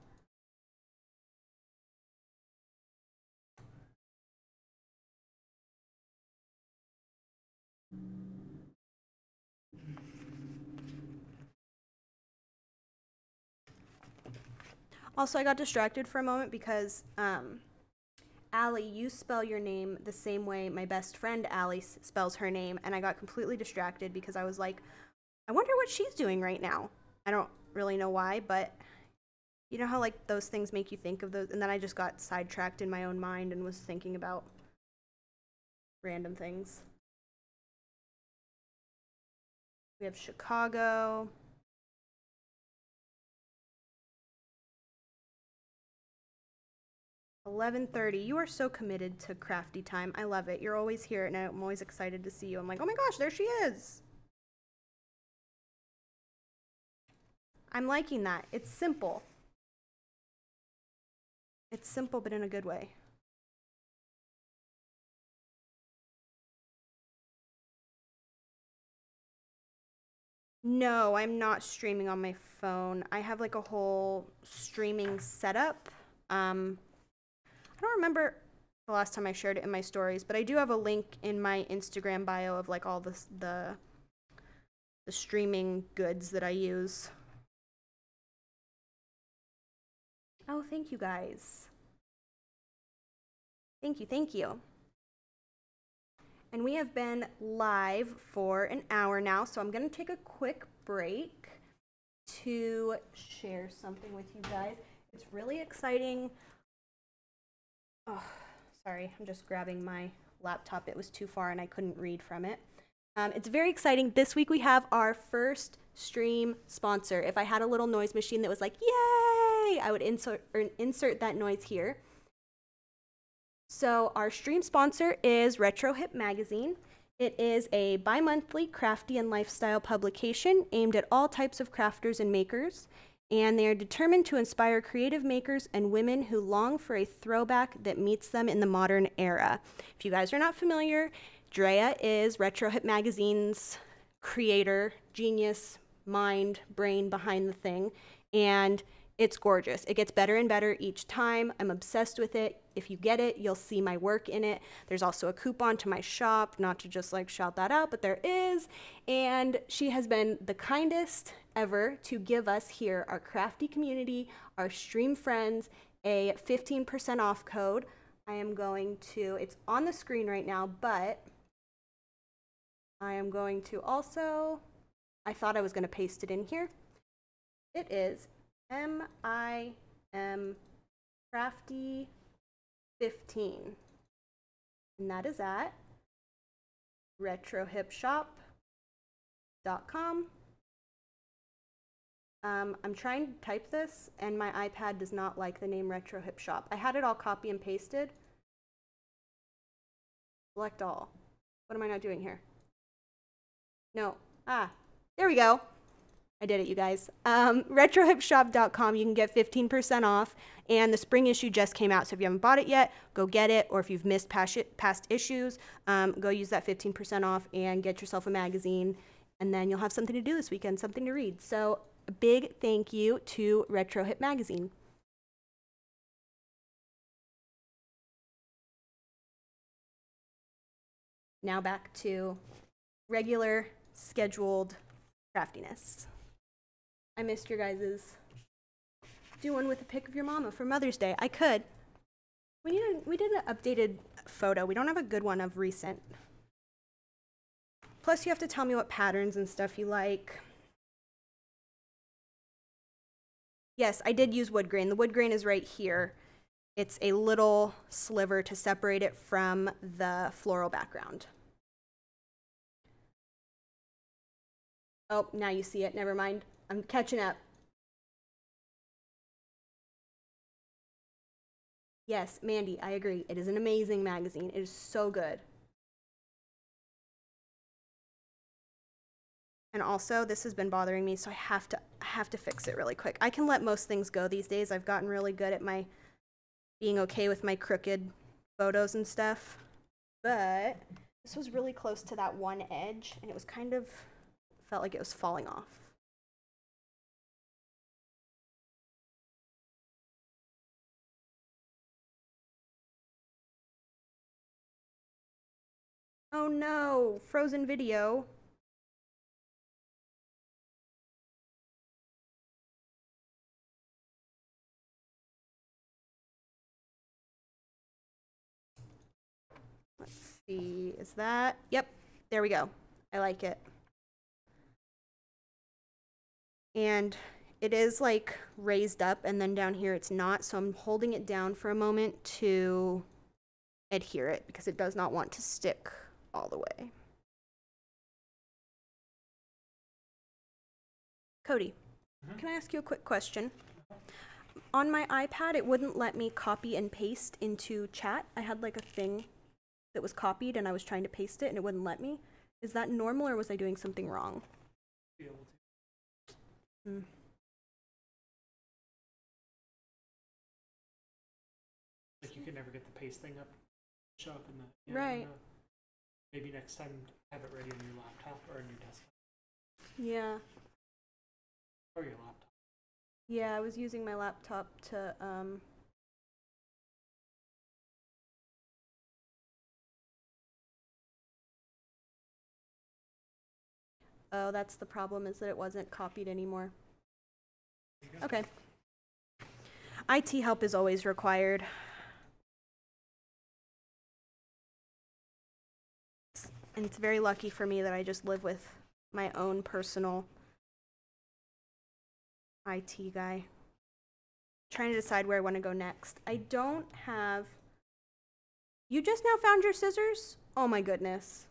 Also, I got distracted for a moment because, um, Allie, you spell your name the same way my best friend Allie s- spells her name, and I got completely distracted because I was like, I wonder what she's doing right now. I don't really know why, but you know how like those things make you think of those, and then I just got sidetracked in my own mind and was thinking about random things. We have Chicago. Eleven thirty. You are so committed to crafty time. I love it. You're always here, and I'm always excited to see you. I'm like, oh my gosh, there she is. I'm liking that. It's simple. It's simple, but in a good way. No, I'm not streaming on my phone. I have like a whole streaming setup. Um, I don't remember the last time I shared it in my stories, but I do have a link in my Instagram bio of like all the the the streaming goods that I use. Oh, thank you guys. Thank you, thank you. And we have been live for an hour now, so I'm going to take a quick break to share something with you guys. It's really exciting. Oh, sorry, I'm just grabbing my laptop. It was too far and I couldn't read from it. Um, it's very exciting. This week we have our first stream sponsor. If I had a little noise machine that was like, yay, I would insert, or insert that noise here. So, our stream sponsor is Retro Hip Magazine. It is a bi monthly crafty and lifestyle publication aimed at all types of crafters and makers. And they are determined to inspire creative makers and women who long for a throwback that meets them in the modern era. If you guys are not familiar, Drea is Retro Hip Magazine's creator, genius, mind, brain behind the thing. And it's gorgeous. It gets better and better each time. I'm obsessed with it. If you get it, you'll see my work in it. There's also a coupon to my shop, not to just like shout that out, but there is. And she has been the kindest ever to give us here, our crafty community, our stream friends, a 15% off code. I am going to, it's on the screen right now, but I am going to also, I thought I was going to paste it in here. It is M I M Crafty 15. And that is at retrohipshop.com. Um, I'm trying to type this, and my iPad does not like the name Retro Hip Shop. I had it all copy and pasted. Select all. What am I not doing here? No. Ah, there we go. I did it, you guys. Um, retrohipshop.com, you can get 15% off. And the spring issue just came out. So if you haven't bought it yet, go get it. Or if you've missed past, past issues, um, go use that 15% off and get yourself a magazine. And then you'll have something to do this weekend, something to read. So a big thank you to Retro Hip Magazine. Now back to regular scheduled craftiness. I missed your guys's do one with a pic of your mama for Mother's Day. I could. We need a, we did an updated photo. We don't have a good one of recent. Plus, you have to tell me what patterns and stuff you like. Yes, I did use wood grain. The wood grain is right here. It's a little sliver to separate it from the floral background. Oh, now you see it. Never mind. I'm catching up. Yes, Mandy, I agree. It is an amazing magazine. It is so good. And also, this has been bothering me, so I have to I have to fix it really quick. I can let most things go these days. I've gotten really good at my being okay with my crooked photos and stuff. But this was really close to that one edge, and it was kind of felt like it was falling off. Oh no, frozen video. Let's see, is that? Yep, there we go. I like it. And it is like raised up and then down here it's not, so I'm holding it down for a moment to adhere it because it does not want to stick all the way. Cody, Mhm. can I ask you a quick question? On my iPad, it wouldn't let me copy and paste into chat. I had like a thing that was copied and I was trying to paste it and it wouldn't let me. Is that normal or was I doing something wrong? Be able to. Hmm. Like you can never get the paste thing up, show up in the. yeah, Right. Maybe next time have it ready on your laptop or on your desktop Yeah. or your laptop. Yeah, I was using my laptop to um Oh, that's the problem is that it wasn't copied anymore. There you go. Okay. IT help is always required. And it's very lucky for me that I just live with my own personal IT guy. Trying to decide where I want to go next. I don't have. You just now found your scissors? Oh my goodness.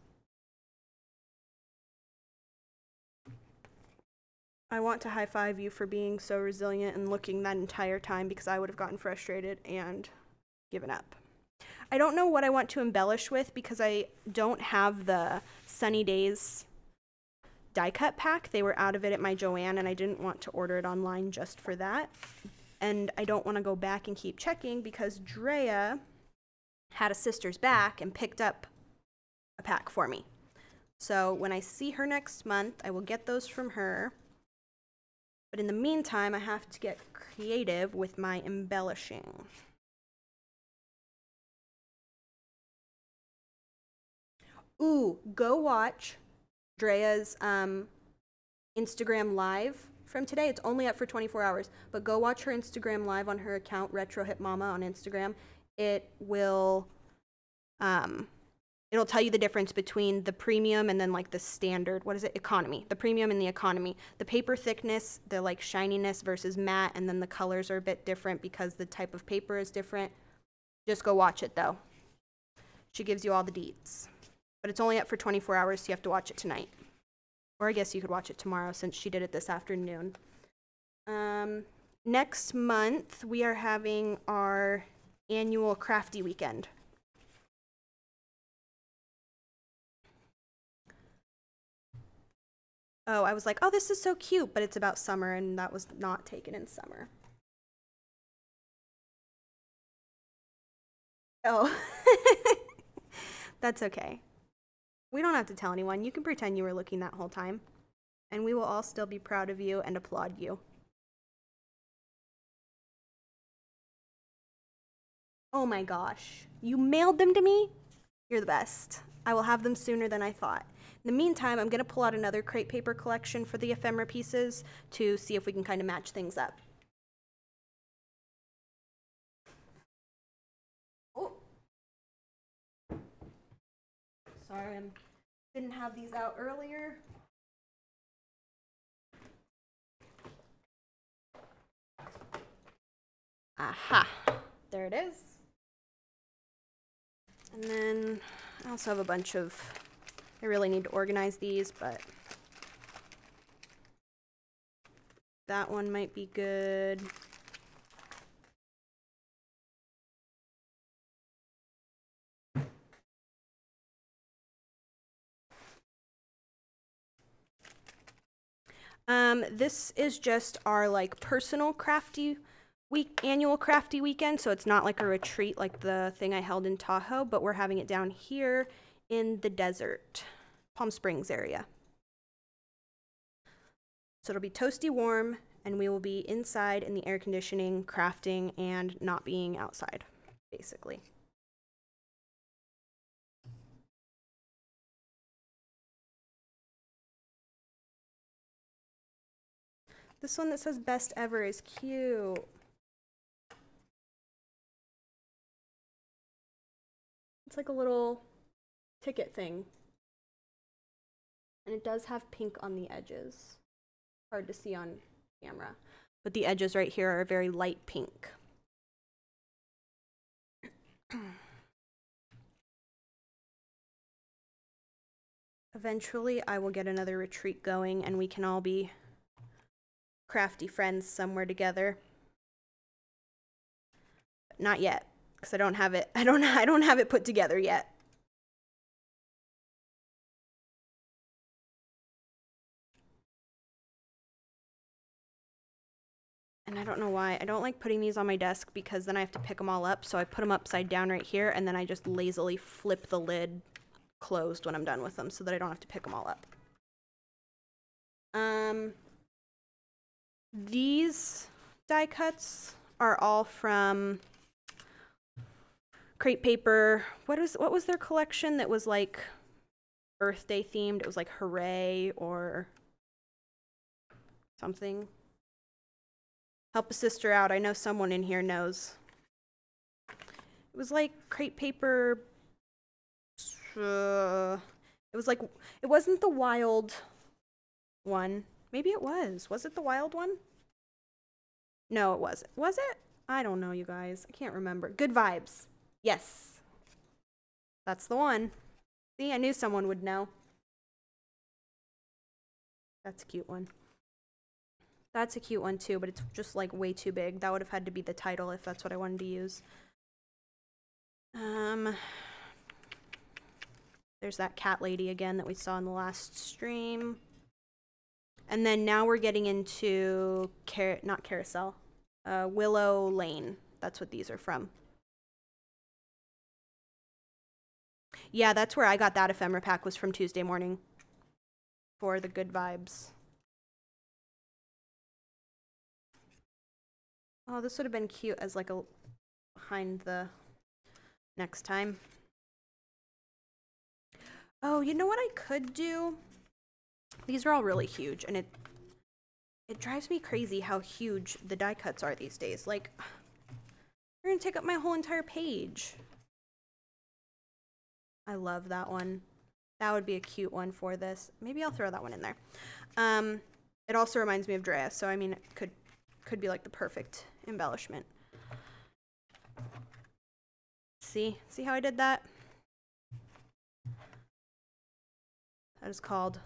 I want to high five you for being so resilient and looking that entire time because I would have gotten frustrated and given up. I don't know what I want to embellish with because I don't have the Sunny Days die cut pack. They were out of it at my Joann and I didn't want to order it online just for that. And I don't want to go back and keep checking because Drea had a sister's back and picked up a pack for me. So when I see her next month, I will get those from her. But in the meantime, I have to get creative with my embellishing. Ooh, go watch Drea's um, Instagram live from today. It's only up for 24 hours, but go watch her Instagram live on her account, Retro Hip Mama on Instagram. It will, um, it'll tell you the difference between the premium and then like the standard. What is it? Economy. The premium and the economy. The paper thickness, the like shininess versus matte, and then the colors are a bit different because the type of paper is different. Just go watch it though. She gives you all the deets. But it's only up for 24 hours, so you have to watch it tonight. Or I guess you could watch it tomorrow since she did it this afternoon. Um, next month, we are having our annual crafty weekend. Oh, I was like, oh, this is so cute, but it's about summer, and that was not taken in summer. Oh, <laughs> that's okay. We don't have to tell anyone. You can pretend you were looking that whole time, and we will all still be proud of you and applaud you. Oh my gosh. You mailed them to me? You're the best. I will have them sooner than I thought. In the meantime, I'm going to pull out another Crate Paper collection for the ephemera pieces to see if we can kind of match things up. Oh. Sorry, I didn't have these out earlier. Aha, there it is. And then I also have a bunch of, I really need to organize these, but that one might be good. Um, this is just our like personal crafty week annual crafty weekend, so it's not like a retreat like the thing I held in Tahoe, but we're having it down here in the desert, Palm Springs area. So it'll be toasty warm, and we will be inside in the air conditioning, crafting, and not being outside, basically. This one that says best ever is cute. It's like a little ticket thing. And it does have pink on the edges. Hard to see on camera. But the edges right here are very light pink. <clears throat> Eventually, I will get another retreat going and we can all be crafty friends somewhere together. Not yet, because I don't have it. <laughs> I don't. I don't have it put together yet. And I don't know why. I don't like putting these on my desk because then I have to pick them all up. So I put them upside down right here, and then I just lazily flip the lid closed when I'm done with them so that I don't have to pick them all up. Um, these die cuts are all from Crate Paper. What was what was their collection that was like birthday themed? It was like hooray or something. Help a sister out. I know someone in here knows. It was like Crate Paper. Uh, it was like it wasn't the wild one. Maybe it was. Was it the wild one? No, it wasn't. Was it? I don't know, you guys. I can't remember. Good vibes. Yes. That's the one. See, I knew someone would know. That's a cute one. That's a cute one too, but it's just like way too big. That would have had to be the title if that's what I wanted to use. Um, there's that cat lady again that we saw in the last stream. And then now we're getting into car- not carousel, uh, Willow Lane. That's what these are from. Yeah, that's where I got that ephemera pack was from Tuesday morning for the good vibes. Oh, this would have been cute as like a behind the next time. Oh, you know what I could do? These are all really huge, and it it drives me crazy how huge the die cuts are these days. Like, they're gonna take up my whole entire page. I love that one. That would be a cute one for this. Maybe I'll throw that one in there. Um, it also reminds me of Drea, so I mean, it could could be like the perfect embellishment. See? See how I did that? That is called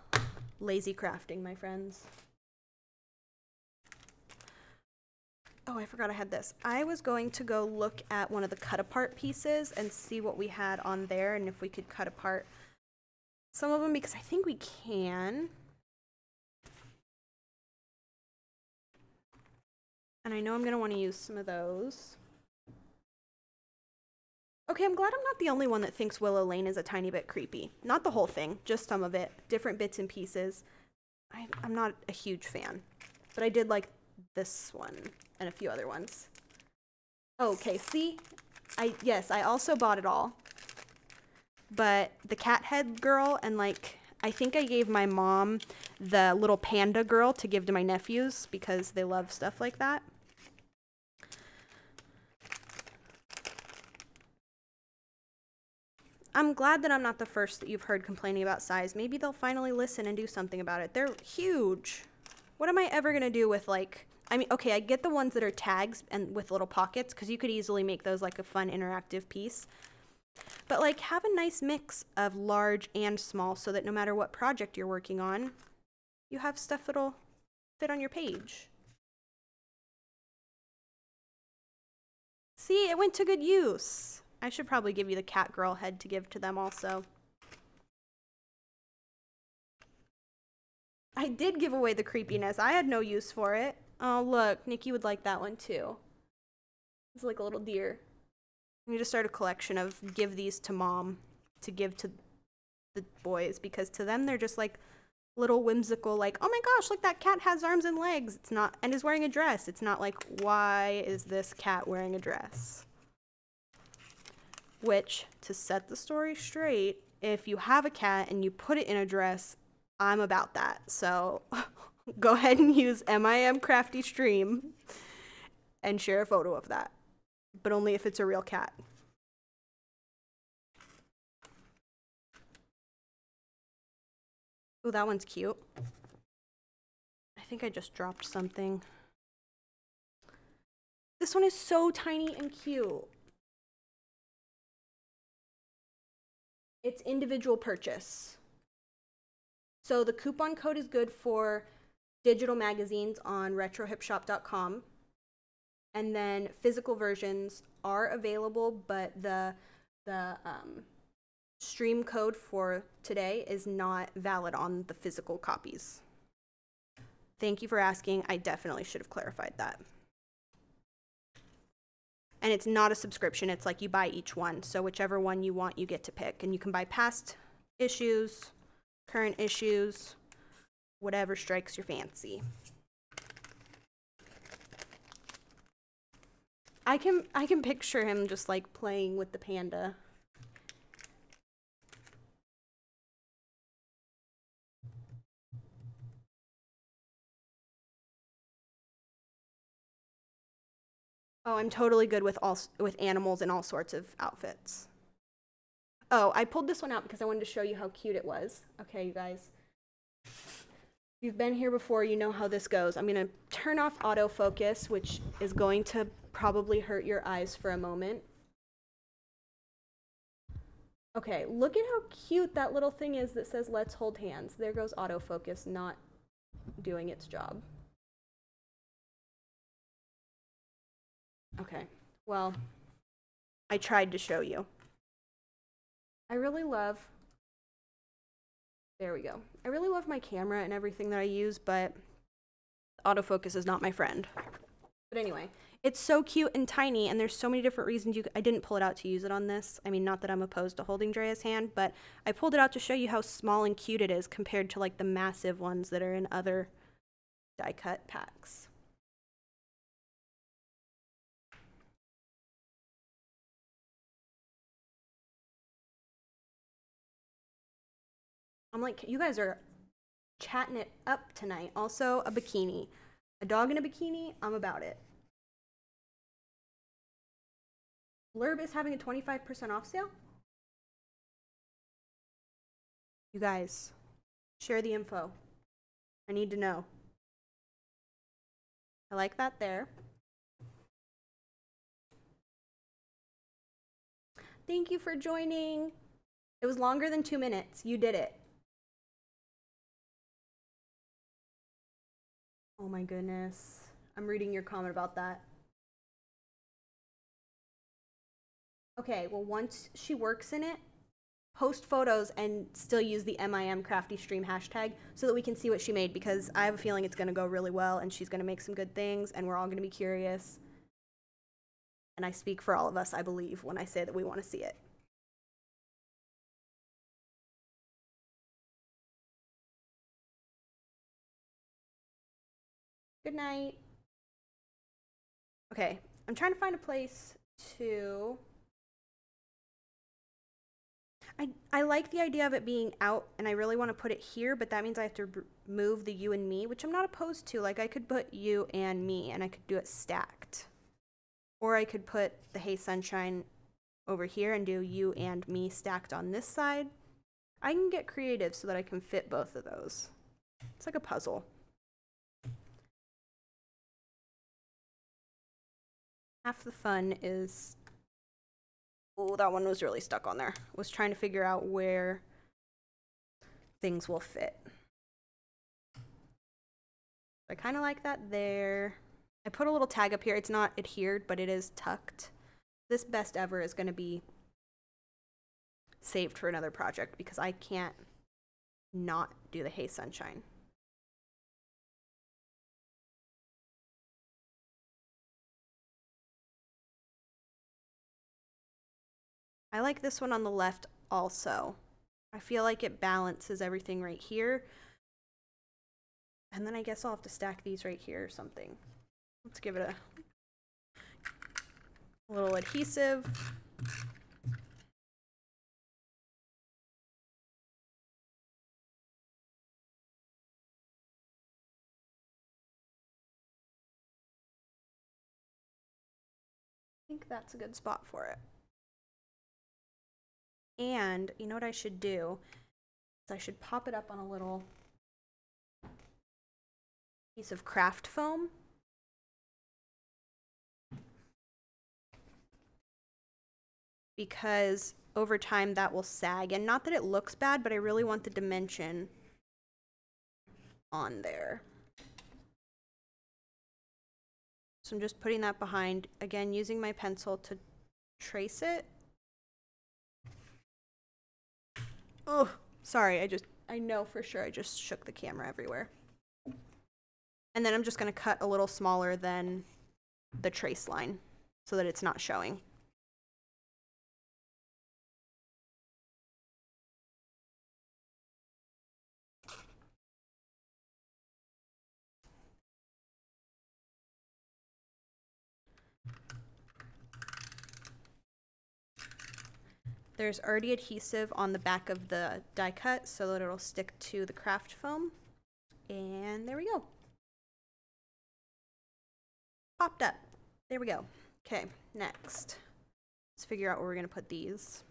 lazy crafting, my friends. Oh, I forgot I had this. I was going to go look at one of the cut apart pieces and see what we had on there and if we could cut apart some of them because I think we can. And I know I'm going to want to use some of those. Okay, I'm glad I'm not the only one that thinks Willow Lane is a tiny bit creepy. Not the whole thing, just some of it, different bits and pieces. I, I'm not a huge fan, but I did like this one and a few other ones. Okay, see? I yes, I also bought it all. But the cat head girl and like I think I gave my mom the little panda girl to give to my nephews because they love stuff like that. I'm glad that I'm not the first that you've heard complaining about size. Maybe they'll finally listen and do something about it. They're huge. What am I ever going to do with like I mean, okay, I get the ones that are tags and with little pockets because you could easily make those like a fun interactive piece. But like have a nice mix of large and small so that no matter what project you're working on, you have stuff that'll fit on your page. See, it went to good use. I should probably give you the cat girl head to give to them also. I did give away the creepiness. I had no use for it. Oh, look. Nikki would like that one too. It's like a little deer. We need to start a collection of give these to mom to give to the boys because to them they're just like little whimsical like oh my gosh look that cat has arms and legs it's not and is wearing a dress it's not like why is this cat wearing a dress which to set the story straight if you have a cat and you put it in a dress i'm about that so <laughs> go ahead and use mim crafty stream and share a photo of that but only if it's a real cat Ooh, that one's cute. I think I just dropped something. This one is so tiny and cute. It's individual purchase. So the coupon code is good for digital magazines on retrohipshop.com. And then physical versions are available, but the the um, stream code for today is not valid on the physical copies. Thank you for asking. I definitely should have clarified that. And it's not a subscription, it's like you buy each one. So whichever one you want, you get to pick. And you can buy past issues, current issues, whatever strikes your fancy. I can I can picture him just like playing with the panda. Oh, I'm totally good with all with animals and all sorts of outfits. Oh, I pulled this one out because I wanted to show you how cute it was. Okay, you guys. You've been here before, you know how this goes. I'm going to turn off autofocus, which is going to probably hurt your eyes for a moment. Okay, look at how cute that little thing is that says let's hold hands. There goes autofocus not doing its job. Okay, well, I tried to show you. I really love, there we go. I really love my camera and everything that I use, but autofocus is not my friend. But anyway, it's so cute and tiny, and there's so many different reasons you. I didn't pull it out to use it on this. I mean, not that I'm opposed to holding Drea's hand, but I pulled it out to show you how small and cute it is compared to like the massive ones that are in other die cut packs. I'm like, you guys are chatting it up tonight. Also, a bikini. A dog in a bikini, I'm about it. Blurb is having a 25% off sale. You guys, share the info. I need to know. I like that there. Thank you for joining. It was longer than two minutes. You did it. Oh my goodness. I'm reading your comment about that. Okay, well, once she works in it, post photos and still use the MIM Crafty Stream hashtag so that we can see what she made because I have a feeling it's going to go really well and she's going to make some good things and we're all going to be curious. And I speak for all of us, I believe, when I say that we want to see it. Good night. Okay, I'm trying to find a place to. I, I like the idea of it being out, and I really want to put it here, but that means I have to move the you and me, which I'm not opposed to. Like, I could put you and me, and I could do it stacked. Or I could put the Hey Sunshine over here and do you and me stacked on this side. I can get creative so that I can fit both of those. It's like a puzzle. Half the fun is oh that one was really stuck on there was trying to figure out where things will fit. I kind of like that there. I put a little tag up here. It's not adhered but it is tucked. This best ever is going to be saved for another project because i can't not do the hey sunshine I like this one on the left also. I feel like it balances everything right here. And then I guess I'll have to stack these right here or something. Let's give it a, a little adhesive. I think that's a good spot for it. And you know what I should do? I should pop it up on a little piece of craft foam. Because over time that will sag. And not that it looks bad, but I really want the dimension on there. So I'm just putting that behind, again, using my pencil to trace it. Oh, sorry, I just, I know for sure I just shook the camera everywhere. And then I'm just gonna cut a little smaller than the trace line so that it's not showing. There's already adhesive on the back of the die cut so that it'll stick to the craft foam. And there we go. Popped up. There we go. Okay, next. Let's figure out where we're going to put these.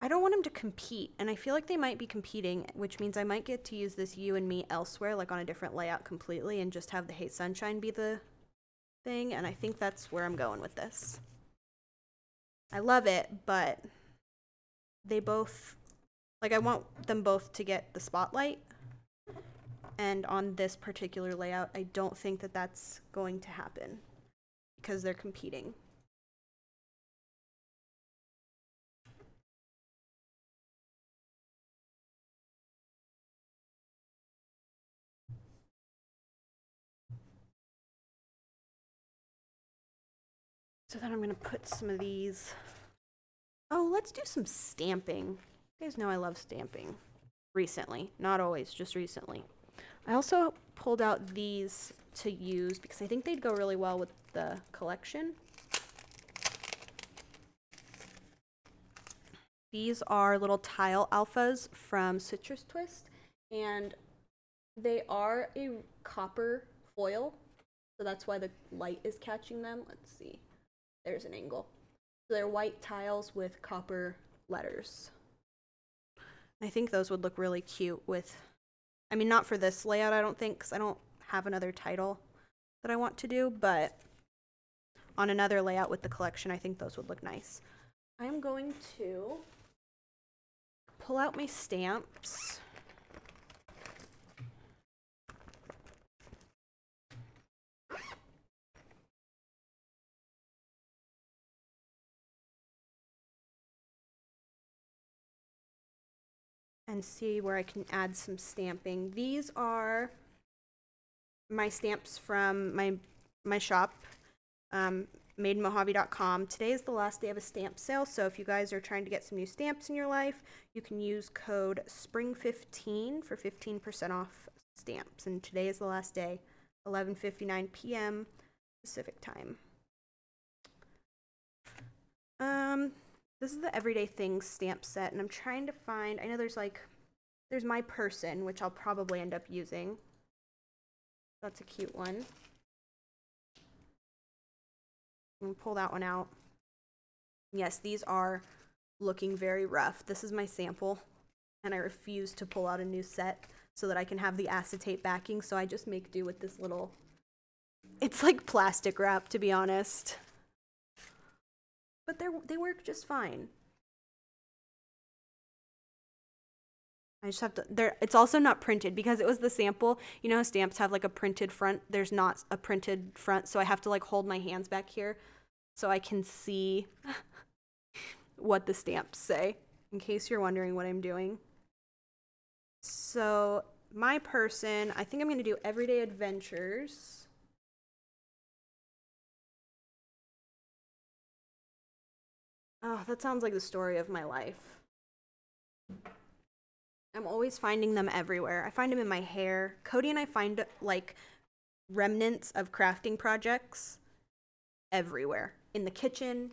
I don't want them to compete, and I feel like they might be competing, which means I might get to use this you and me elsewhere, like on a different layout completely, and just have the Hey Sunshine be the thing, and I think that's where I'm going with this. I love it, but they both, like, I want them both to get the spotlight. And on this particular layout, I don't think that that's going to happen because they're competing. So then I'm gonna put some of these. Oh, let's do some stamping. You guys know I love stamping. Recently, not always, just recently. I also pulled out these to use because I think they'd go really well with the collection. These are little tile alphas from Citrus Twist, and they are a copper foil, so that's why the light is catching them. Let's see. There's an angle. So they're white tiles with copper letters. I think those would look really cute with, I mean, not for this layout, I don't think, because I don't have another title that I want to do, but on another layout with the collection, I think those would look nice. I'm going to pull out my stamps. And see where I can add some stamping. These are my stamps from my my shop, um, madeinmojave.com. Today is the last day of a stamp sale, so if you guys are trying to get some new stamps in your life, you can use code SPRING15 for 15% off stamps. And today is the last day, 11:59 p.m. Pacific time. Um, this is the everyday things stamp set and i'm trying to find i know there's like there's my person which i'll probably end up using. That's a cute one. I'm pull that one out. Yes these are looking very rough. This is my sample and i refuse to pull out a new set so that i can have the acetate backing so i just make do with this little it's like plastic wrap to be honest but they they work just fine. I just have to there it's also not printed because it was the sample. You know stamps have like a printed front. There's not a printed front, so I have to like hold my hands back here so I can see <laughs> what the stamps say in case you're wondering what I'm doing. So, my person, I think I'm going to do everyday adventures. Oh, that sounds like the story of my life. I'm always finding them everywhere. I find them in my hair. Cody and I find like remnants of crafting projects everywhere in the kitchen,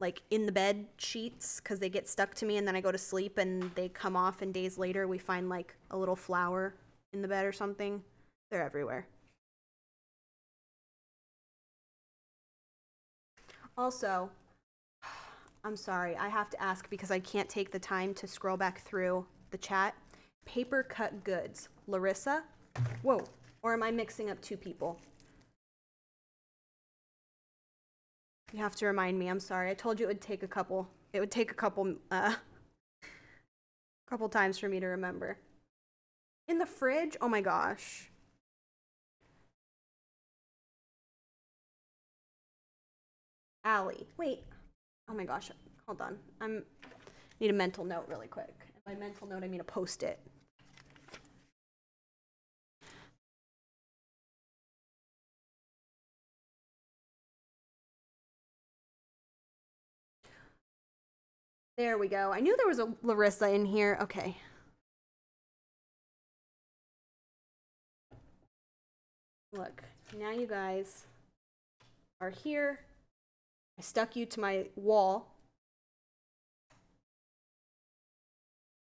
like in the bed sheets, because they get stuck to me and then I go to sleep and they come off, and days later we find like a little flower in the bed or something. They're everywhere. Also, I'm sorry, I have to ask because I can't take the time to scroll back through the chat. Paper cut goods. Larissa? Whoa. Or am I mixing up two people? You have to remind me. I'm sorry. I told you it would take a couple. It would take a couple uh <laughs> couple times for me to remember. In the fridge? Oh my gosh. Allie. Wait. Oh my gosh. Hold on. I'm need a mental note really quick. By mental note, I mean a post-it. There we go. I knew there was a Larissa in here. Okay. Look, now you guys are here. I stuck you to my wall.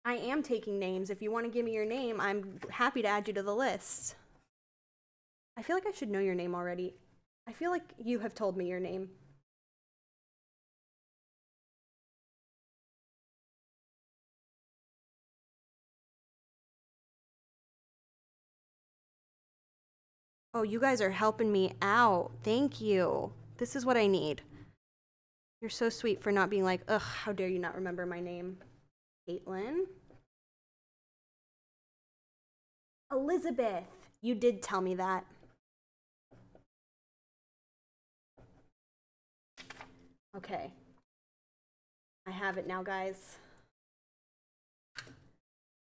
I am taking names. If you want to give me your name, I'm happy to add you to the list. I feel like I should know your name already. I feel like you have told me your name. Oh, you guys are helping me out. Thank you. This is what I need. You're so sweet for not being like, ugh, how dare you not remember my name. Caitlin. Elizabeth. You did tell me that. Okay. I have it now, guys.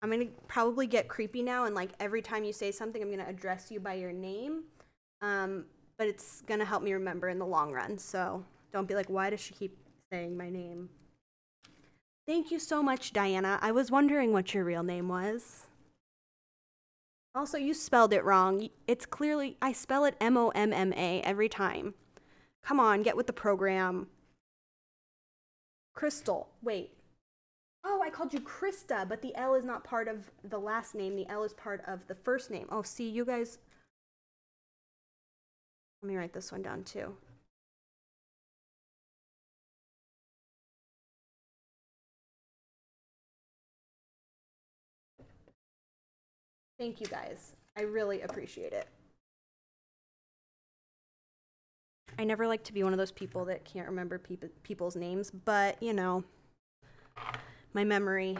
I'm gonna probably get creepy now, and like every time you say something, I'm gonna address you by your name. Um, but it's gonna help me remember in the long run. So don't be like, why does she keep saying my name? Thank you so much, Diana. I was wondering what your real name was. Also, you spelled it wrong. It's clearly, I spell it M O M M A every time. Come on, get with the program. Crystal. Wait. Oh, I called you Krista, but the L is not part of the last name. The L is part of the first name. Oh, see, you guys. Let me write this one down too. Thank you guys. I really appreciate it. I never like to be one of those people that can't remember peop people's names, but you know, my memory,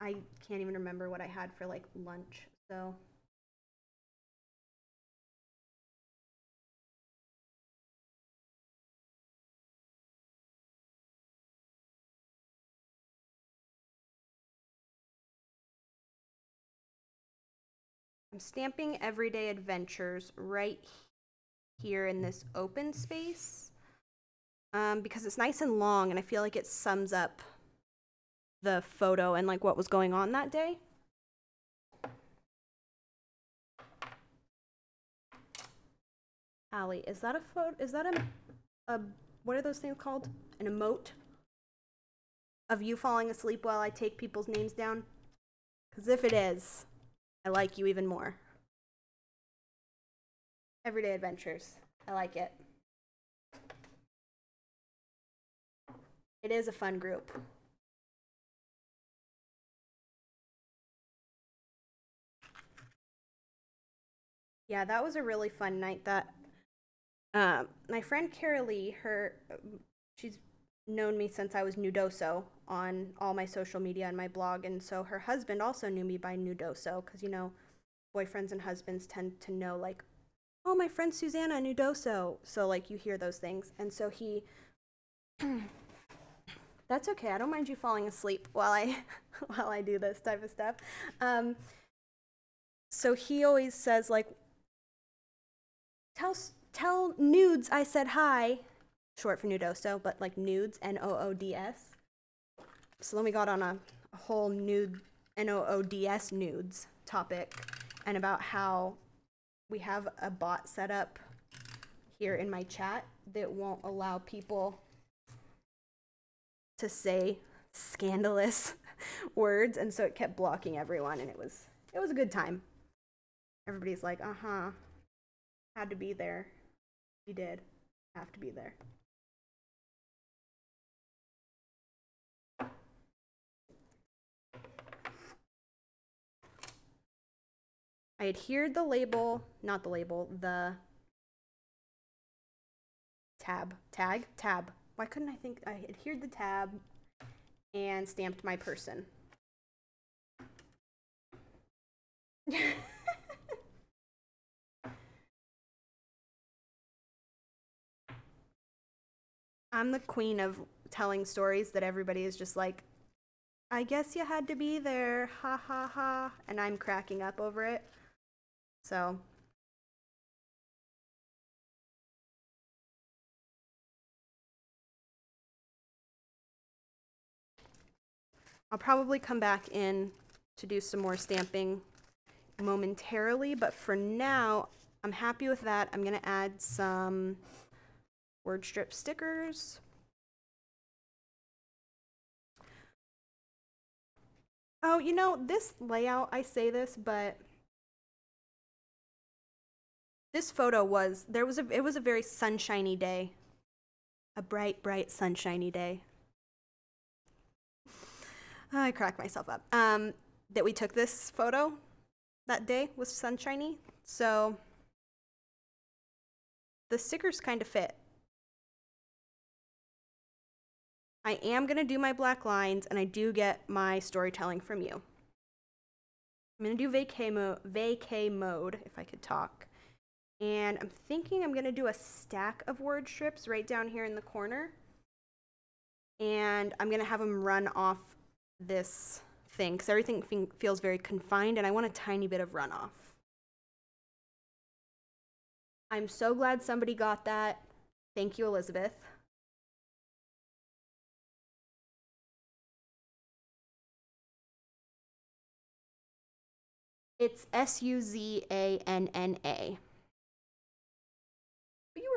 I can't even remember what I had for like lunch, so. I'm stamping Everyday Adventures right here in this open space um, because it's nice and long and I feel like it sums up the photo and like what was going on that day. Allie, is that a photo? Is that a, a, what are those things called? An emote of you falling asleep while I take people's names down? Because if it is, I like you even more. Everyday Adventures. I like it. It is a fun group. Yeah, that was a really fun night. That um, my friend Carolee, her, she's known me since I was Noodoso on all my social media and my blog, and so her husband also knew me by Noodoso because you know, boyfriends and husbands tend to know like, oh, my friend Suzanna Noodoso. So like you hear those things, and so he. <clears throat> That's okay. I don't mind you falling asleep while I <laughs> while I do this type of stuff. Um, so he always says like, tell tell nudes I said hi. short for noodoso, but like nudes, N O O D S. So then we got on a, a whole nude, N O O D S nudes topic and about how we have a bot set up here in my chat that won't allow people to say scandalous <laughs> words. And so it kept blocking everyone and it was it was a good time. Everybody's like uh-huh. Had to be there. You did have to be there i adhered the label not the label the tab tag tab why couldn't i think i adhered the tab and stamped my person <laughs> I'm the queen of telling stories that everybody is just like, I guess you had to be there, ha ha ha, and I'm cracking up over it. So. I'll probably come back in to do some more stamping momentarily, but for now, I'm happy with that. I'm going to add some word strip stickers. Oh, you know, this layout, I say this, but this photo was, there was a, it was a very sunshiny day. A bright, bright, sunshiny day. I cracked myself up. Um, that we took this photo that day was sunshiny. So the stickers kind of fit. I am going to do my black lines and I do get my storytelling from you. I'm going to do vacay, mo- vacay mode, if I could talk. And I'm thinking I'm going to do a stack of word strips right down here in the corner. And I'm going to have them run off this thing because everything feels very confined and I want a tiny bit of runoff. I'm so glad somebody got that. Thank you, Elizabeth. It's S U Z A N N A.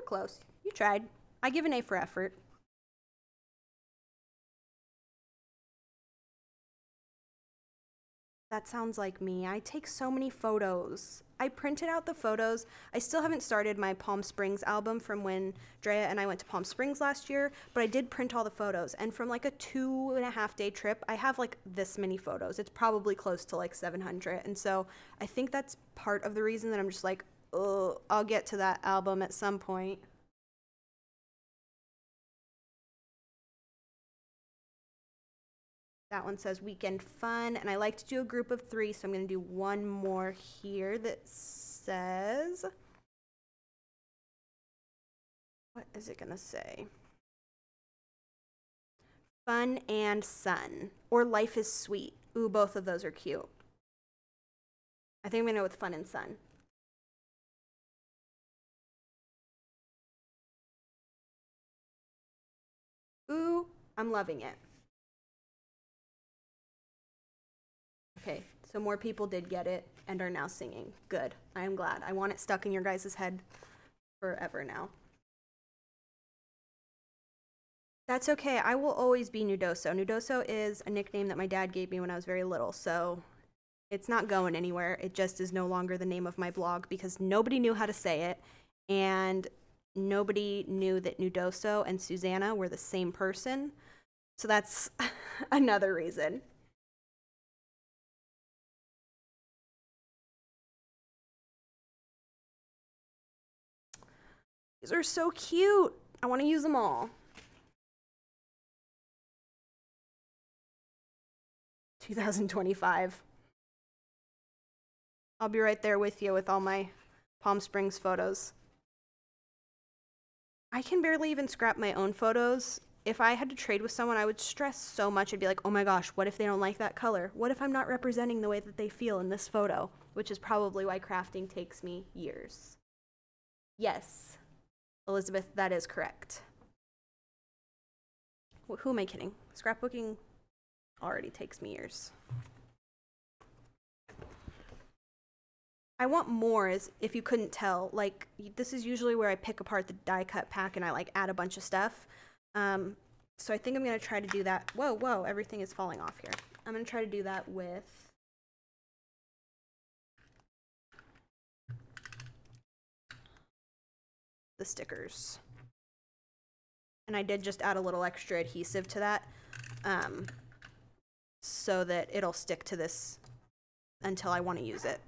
Close. You tried. I give an A for effort. That sounds like me. I take so many photos. I printed out the photos. I still haven't started my Palm Springs album from when Drea and I went to Palm Springs last year, but I did print all the photos. And from like a two and a half day trip, I have like this many photos. It's probably close to like 700. And so I think that's part of the reason that I'm just like, oh, I'll get to that album at some point. That one says weekend fun, and I like to do a group of three, so I'm going to do one more here that says. What is it going to say? Fun and sun, or life is sweet. Ooh, both of those are cute. I think I'm going to go with fun and sun. Ooh, I'm loving it. Okay, so more people did get it and are now singing. Good. I am glad. I want it stuck in your guys' head forever now. That's okay. I will always be Noodoso. Noodoso is a nickname that my dad gave me when I was very little, so it's not going anywhere. It just is no longer the name of my blog because nobody knew how to say it, and nobody knew that Noodoso and Suzanna were the same person. So that's <laughs> another reason. These are so cute. I want to use them all. 2025. I'll be right there with you with all my Palm Springs photos. I can barely even scrap my own photos. If I had to trade with someone, I would stress so much. I'd be like, oh my gosh, what if they don't like that color? What if I'm not representing the way that they feel in this photo? Which is probably why crafting takes me years. Yes. Elizabeth, that is correct. Wh- Who am I kidding? Scrapbooking already takes me years. I want more is if you couldn't tell. Like this is usually where I pick apart the die cut pack and I like add a bunch of stuff. Um, so I think I'm gonna try to do that. Whoa, whoa! Everything is falling off here. I'm gonna try to do that with. The stickers. And I did just add a little extra adhesive to that um, so that it'll stick to this until I want to use it.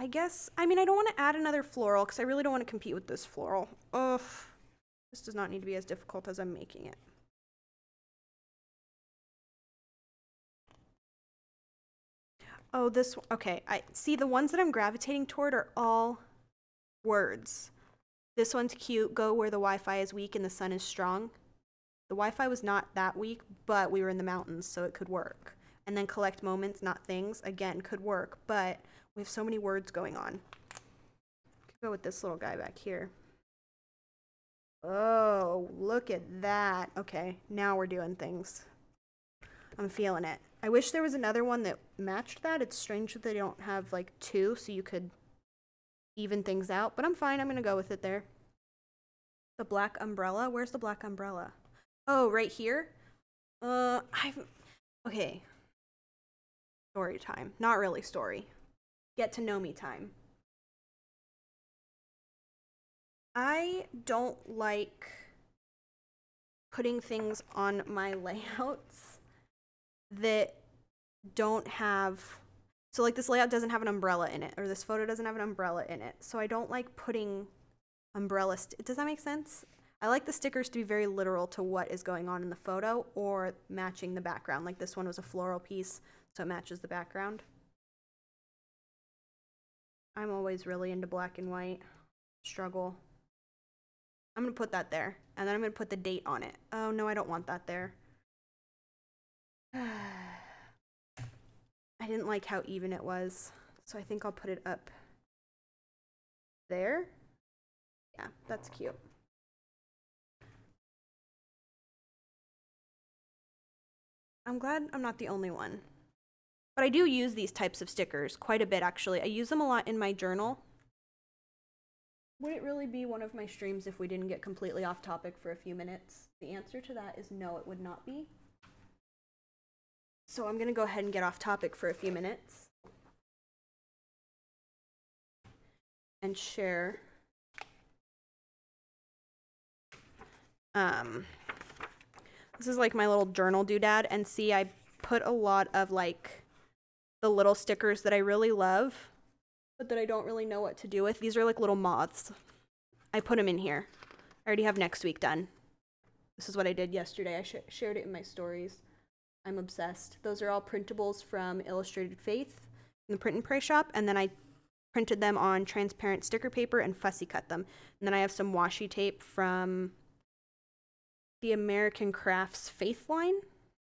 I guess, I mean, I don't want to add another floral because I really don't want to compete with this floral. Ugh. This does not need to be as difficult as I'm making it. Oh, this, okay. I see the ones that I'm gravitating toward are all words. This one's cute. Go where the Wi Fi is weak and the sun is strong. The Wi Fi was not that weak, but we were in the mountains, so it could work. And then collect moments, not things, again, could work, but we have so many words going on. Could go with this little guy back here. Oh, look at that. Okay, now we're doing things. I'm feeling it. I wish there was another one that matched that. It's strange that they don't have like two, so you could even things out, but I'm fine. I'm gonna go with it there. The black umbrella. Where's the black umbrella? Oh, right here. Uh, I've okay. Story time. Not really story. Get to know me time. I don't like putting things on my <laughs> layouts that don't have so like this layout doesn't have an umbrella in it or this photo doesn't have an umbrella in it so i don't like putting umbrella does that make sense i like the stickers to be very literal to what is going on in the photo or matching the background like this one was a floral piece so it matches the background i'm always really into black and white struggle i'm going to put that there and then i'm going to put the date on it oh no i don't want that there <sighs> I didn't like how even it was, so I think I'll put it up there. Yeah, that's cute. I'm glad I'm not the only one. But I do use these types of stickers quite a bit, actually. I use them a lot in my journal. Would it really be one of my streams if we didn't get completely off topic for a few minutes? The answer to that is no, it would not be. So I'm going to go ahead and get off topic for a few minutes and share um this is like my little journal doodad and see I put a lot of like the little stickers that I really love but that I don't really know what to do with. These are like little moths. I put them in here. I already have next week done. This is what I did yesterday. I sh- shared it in my stories. I'm obsessed. Those are all printables from Illustrated Faith in the print and pray shop, and then I printed them on transparent sticker paper and fussy cut them. And then I have some washi tape from the American Crafts Faith line.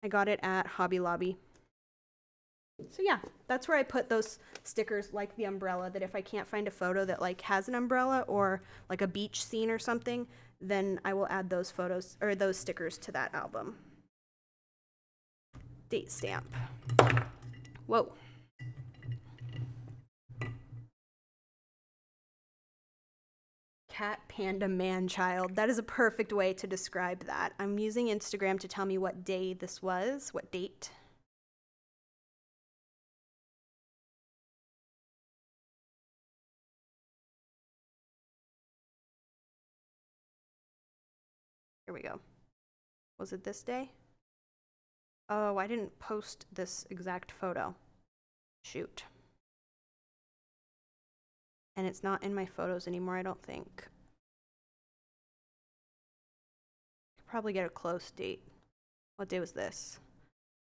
I got it at Hobby Lobby. So yeah, that's where I put those stickers like the umbrella that if I can't find a photo that like has an umbrella or like a beach scene or something, then I will add those photos or those stickers to that album date stamp. Whoa. Cat panda man child. That is a perfect way to describe that. I'm using Instagram to tell me what day this was, what date. Here we go. Was it this day? Oh, I didn't post this exact photo. Shoot. And it's not in my photos anymore, I don't think. Could probably get a close date. What day was this?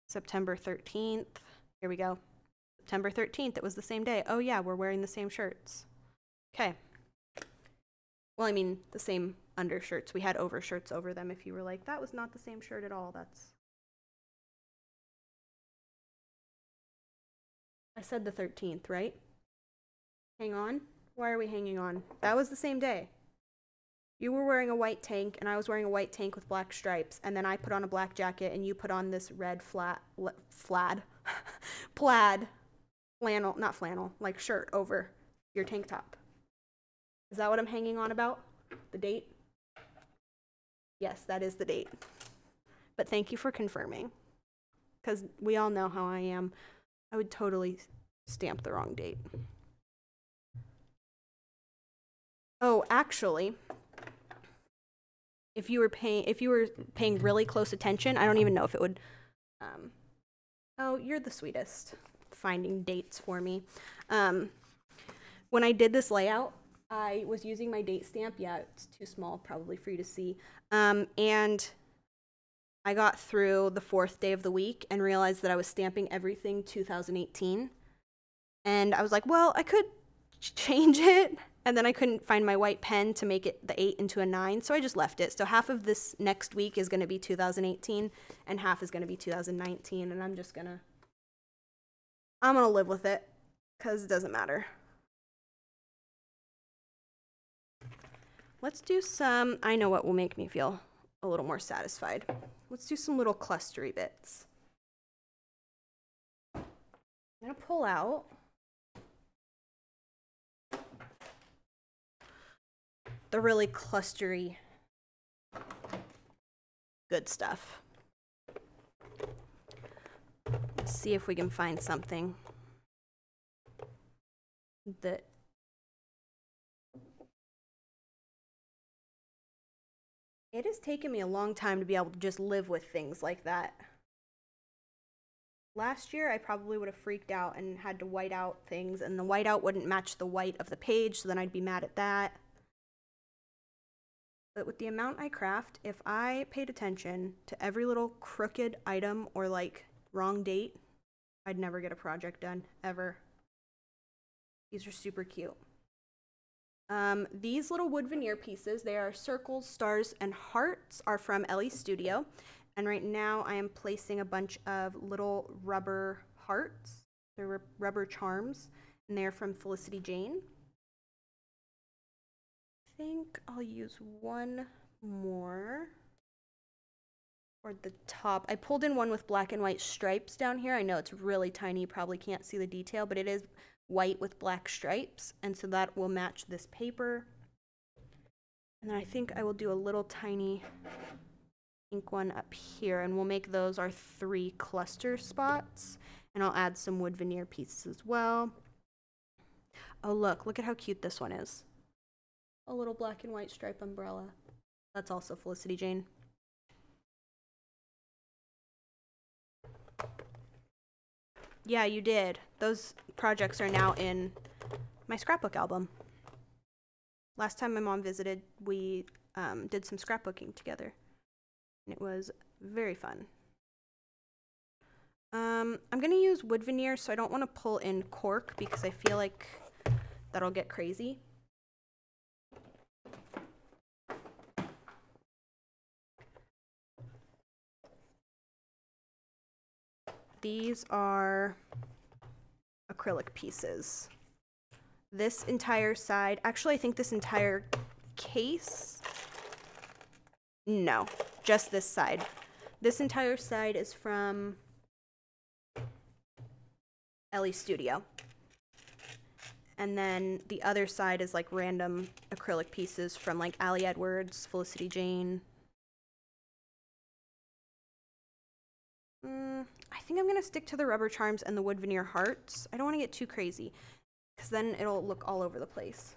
September 13th. Here we go. September 13th. It was the same day. Oh, yeah, we're wearing the same shirts. Okay. Well, I mean, the same undershirts. We had overshirts over them. If you were like, that was not the same shirt at all, that's I said the 13th, right? Hang on. Why are we hanging on? That was the same day. You were wearing a white tank, and I was wearing a white tank with black stripes, and then I put on a black jacket, and you put on this red flat, flad, <laughs> plaid, flannel, not flannel, like shirt over your tank top. Is that what I'm hanging on about? The date? Yes, that is the date. But thank you for confirming. Because we all know how I am. I would totally stamp the wrong date. Oh, actually, if you were paying if you were paying really close attention, I don't even know if it would um Oh, you're the sweetest finding dates for me. Um when I did this layout, I was using my date stamp. Yeah, it's too small probably for you to see. Um and I got through the fourth day of the week and realized that I was stamping everything 2018. And I was like, well, I could change <laughs> it. And then I couldn't find my white pen to make it the 8 into a 9. So I just left it. So half of this next week is going to be 2018 and half is going to be 2019. And I'm just going to, I'm going to live with it because it doesn't matter. Let's do some, I know what will make me feel a little more satisfied. Let's do some little clustery bits. I'm to pull out the really clustery good stuff. Let's see if we can find something that it has taken me a long time to be able to just live with things like that. Last year, I probably would have freaked out and had to white out things, and the whiteout wouldn't match the white of the page, so then I'd be mad at that. But with the amount I craft, if I paid attention to every little crooked item or like wrong date, I'd never get a project done, ever. These are super cute. Um, these little wood veneer pieces, they are circles, stars, and hearts, are from Elle's Studio. And right now I am placing a bunch of little rubber hearts. They're ru- rubber charms, and they're from Felicity Jane. I think I'll use one more for the top. I pulled in one with black and white stripes down here. I know it's really tiny, probably can't see the detail, but it is white with black stripes, and so that will match this paper. And then I think I will do a little tiny ink one up here, and we'll make those our three cluster spots. And I'll add some wood veneer pieces as well. Oh, look, look at how cute this one is. A little black and white stripe umbrella. That's also Felicity Jane. Yeah, you did. Those projects are now in my scrapbook album. Last time my mom visited, we um, did some scrapbooking together. And it was very fun. Um, I'm going to use wood veneer, so I don't want to pull in cork because I feel like that'll get crazy. These are acrylic pieces. This entire side, actually, I think this entire case, no, just this side. This entire side is from Elle's Studio. And then the other side is like random acrylic pieces from like Ali Edwards, Felicity Jane. Mm, I think I'm gonna stick to the rubber charms and the wood veneer hearts. I don't want to get too crazy, because then it'll look all over the place.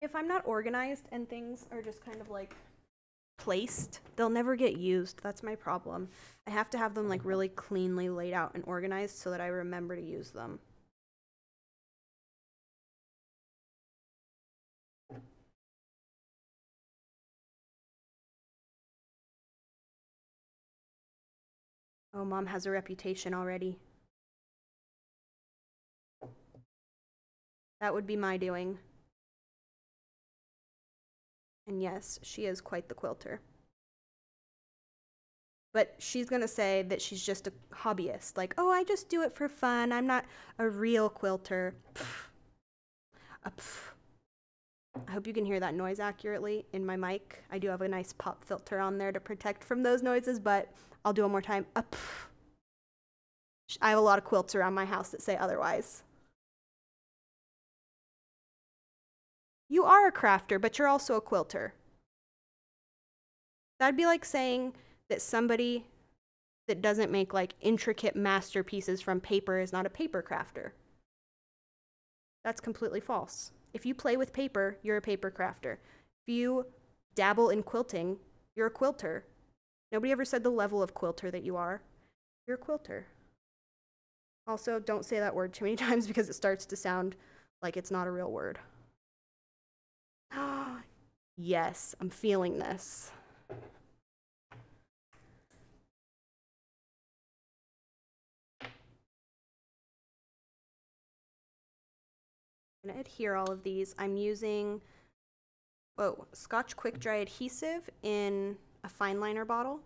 If I'm not organized and things are just kind of like placed, they'll never get used. That's my problem. I have to have them like really cleanly laid out and organized so that I remember to use them. Oh, mom has a reputation already. That would be my doing. And yes, she is quite the quilter. But she's going to say that she's just a hobbyist. Like, oh, I just do it for fun. I'm not a real quilter. Pff. Pff. I hope you can hear that noise accurately in my mic. I do have a nice pop filter on there to protect from those noises, but I'll do one more time. Up. I have a lot of quilts around my house that say otherwise. You are a crafter, but you're also a quilter. That'd be like saying that somebody that doesn't make like intricate masterpieces from paper is not a paper crafter. That's completely false. If you play with paper, you're a paper crafter. If you dabble in quilting, you're a quilter. Nobody ever said the level of quilter that you are. You're a quilter. Also, don't say that word too many <laughs> times because it starts to sound like it's not a real word. <gasps> yes, I'm feeling this. I'm going to adhere all of these. I'm using oh, Scotch Quick Dry adhesive in a fine liner bottle.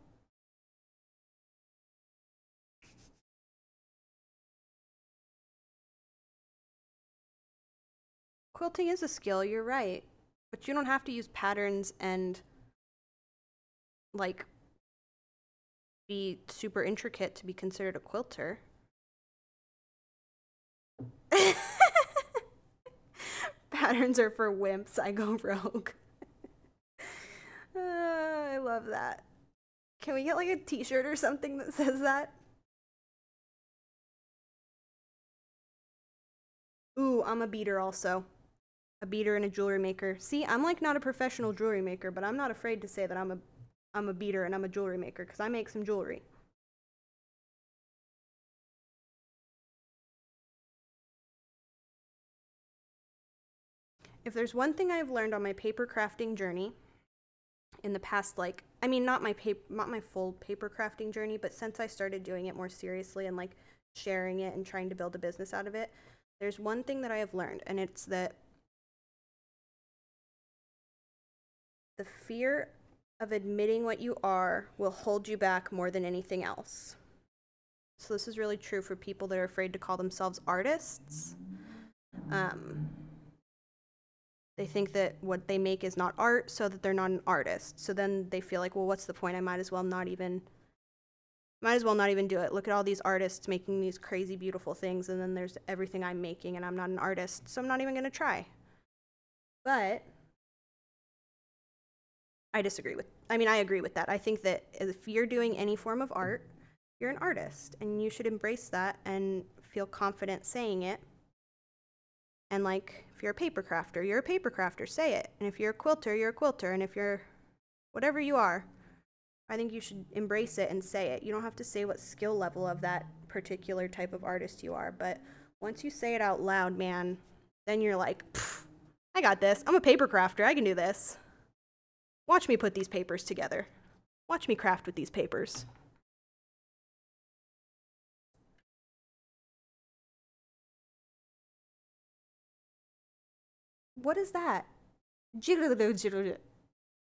Quilting is a skill, you're right. But you don't have to use patterns and like be super intricate to be considered a quilter. <laughs> Patterns are for wimps. I go rogue. Uh, I love that. Can we get like a t shirt or something that says that? Ooh, I'm a beader also. A beader and a jewelry maker. See, I'm like not a professional jewelry maker, but I'm not afraid to say that I'm a I'm a beader and I'm a jewelry maker because I make some jewelry. If there's one thing I've learned on my paper crafting journey in the past like I mean not my paper not my full paper crafting journey, but since I started doing it more seriously and like sharing it and trying to build a business out of it, there's one thing that I have learned and it's that the fear of admitting what you are will hold you back more than anything else. So this is really true for people that are afraid to call themselves artists. Um, they think that what they make is not art, so that they're not an artist. So then they feel like, well, what's the point? I might as well not even might as well not even do it. Look at all these artists making these crazy beautiful things and then there's everything I'm making and I'm not an artist, so I'm not even going to try. But I disagree with I mean, I agree with that. I think that if you're doing any form of art, you're an artist and you should embrace that and feel confident saying it. And like if you're a paper crafter, you're a paper crafter, say it. And if you're a quilter, you're a quilter. And if you're whatever you are, I think you should embrace it and say it. You don't have to say what skill level of that particular type of artist you are, but once you say it out loud, man, then you're like, I got this. I'm a paper crafter. I can do this. Watch me put these papers together. Watch me craft with these papers. What is that? <laughs>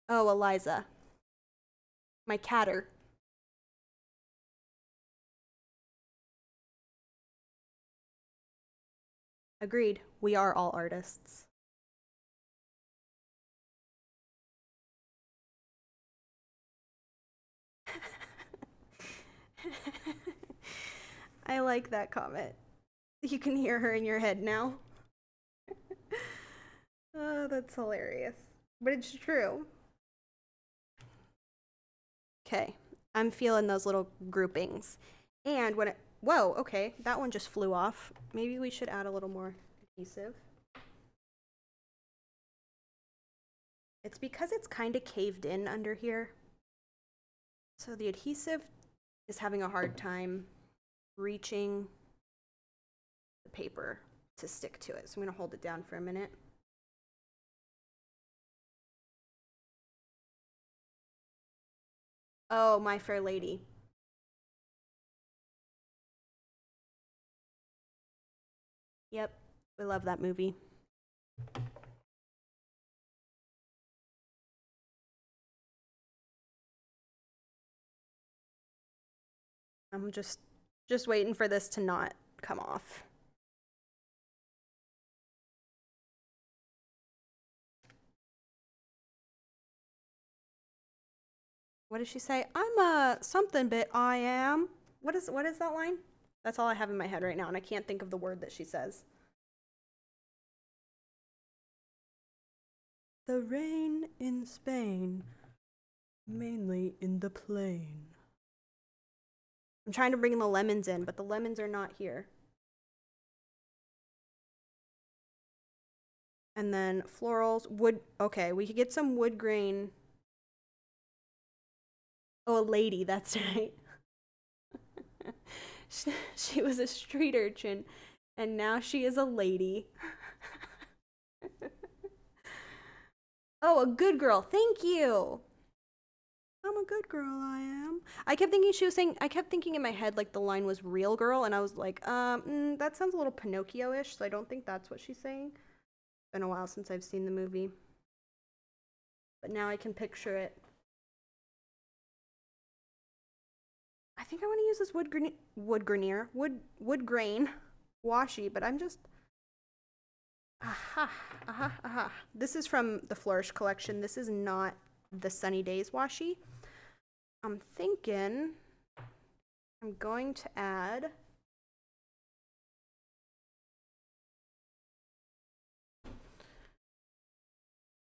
Oh, Eliza. My catter. Agreed. We are all artists. <laughs> I like that comment. You can hear her in your head now. Oh, that's hilarious. But it's true. Okay, I'm feeling those little groupings. And when it, whoa, okay, that one just flew off. Maybe we should add a little more adhesive. It's because it's kind of caved in under here. So the adhesive is having a hard time reaching the paper to stick to it. So I'm going to hold it down for a minute. Oh, My Fair Lady. Yep, we love that movie. I'm just just waiting for this to not come off. What does she say? I'm a something bit I am. What is what is that line? That's all I have in my head right now, and I can't think of the word that she says. The rain in Spain, mainly in the plain. I'm trying to bring the lemons in, but the lemons are not here. And then florals, wood. Okay, we could get some wood grain. Oh, a lady, that's <laughs> right. <laughs> she, she was a street urchin, and now she is a lady. <laughs> oh, a good girl. Thank you. I'm a good girl, I am. I kept thinking she was saying, I kept thinking in my head like the line was real girl, and I was like, um, mm, that sounds a little Pinocchio ish, so I don't think that's what she's saying. Been a while since I've seen the movie. But now I can picture it. Think I want to use this wood grani- wood grenier, wood wood grain washi, but I'm just aha aha aha. This is from the Flourish collection. This is not the Sunny Days washi. I'm thinking I'm going to add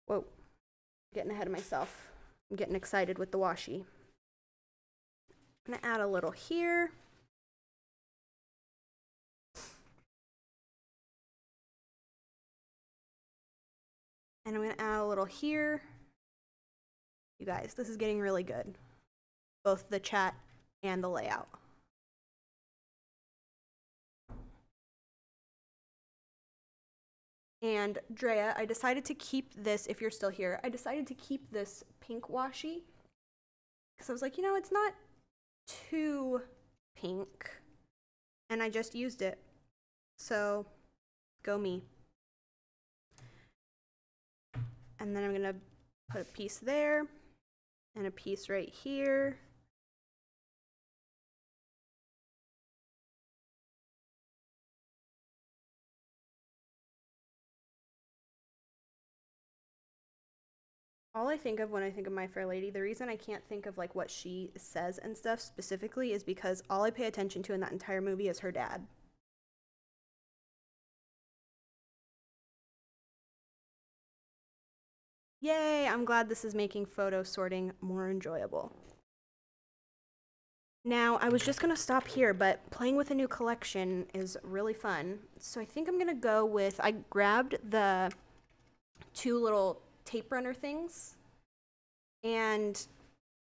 Whoa, getting ahead of myself. I'm getting excited with the washi. I'm gonna add a little here. And I'm gonna add a little here. You guys, this is getting really good. Both the chat and the layout. And Drea, I decided to keep this, if you're still here, I decided to keep this pink washi. Because I was like, you know, it's not too pink. And I just used it. So, go me. And then I'm to put a piece there and a piece right here. All I think of when I think of My Fair Lady, the reason I can't think of like what she says and stuff specifically is because all I pay attention to in that entire movie is her dad. Yay, I'm glad this is making photo sorting more enjoyable. Now, I was just going to stop here, but playing with a new collection is really fun. So I think I'm going to go with, I grabbed the two little tape runner things. And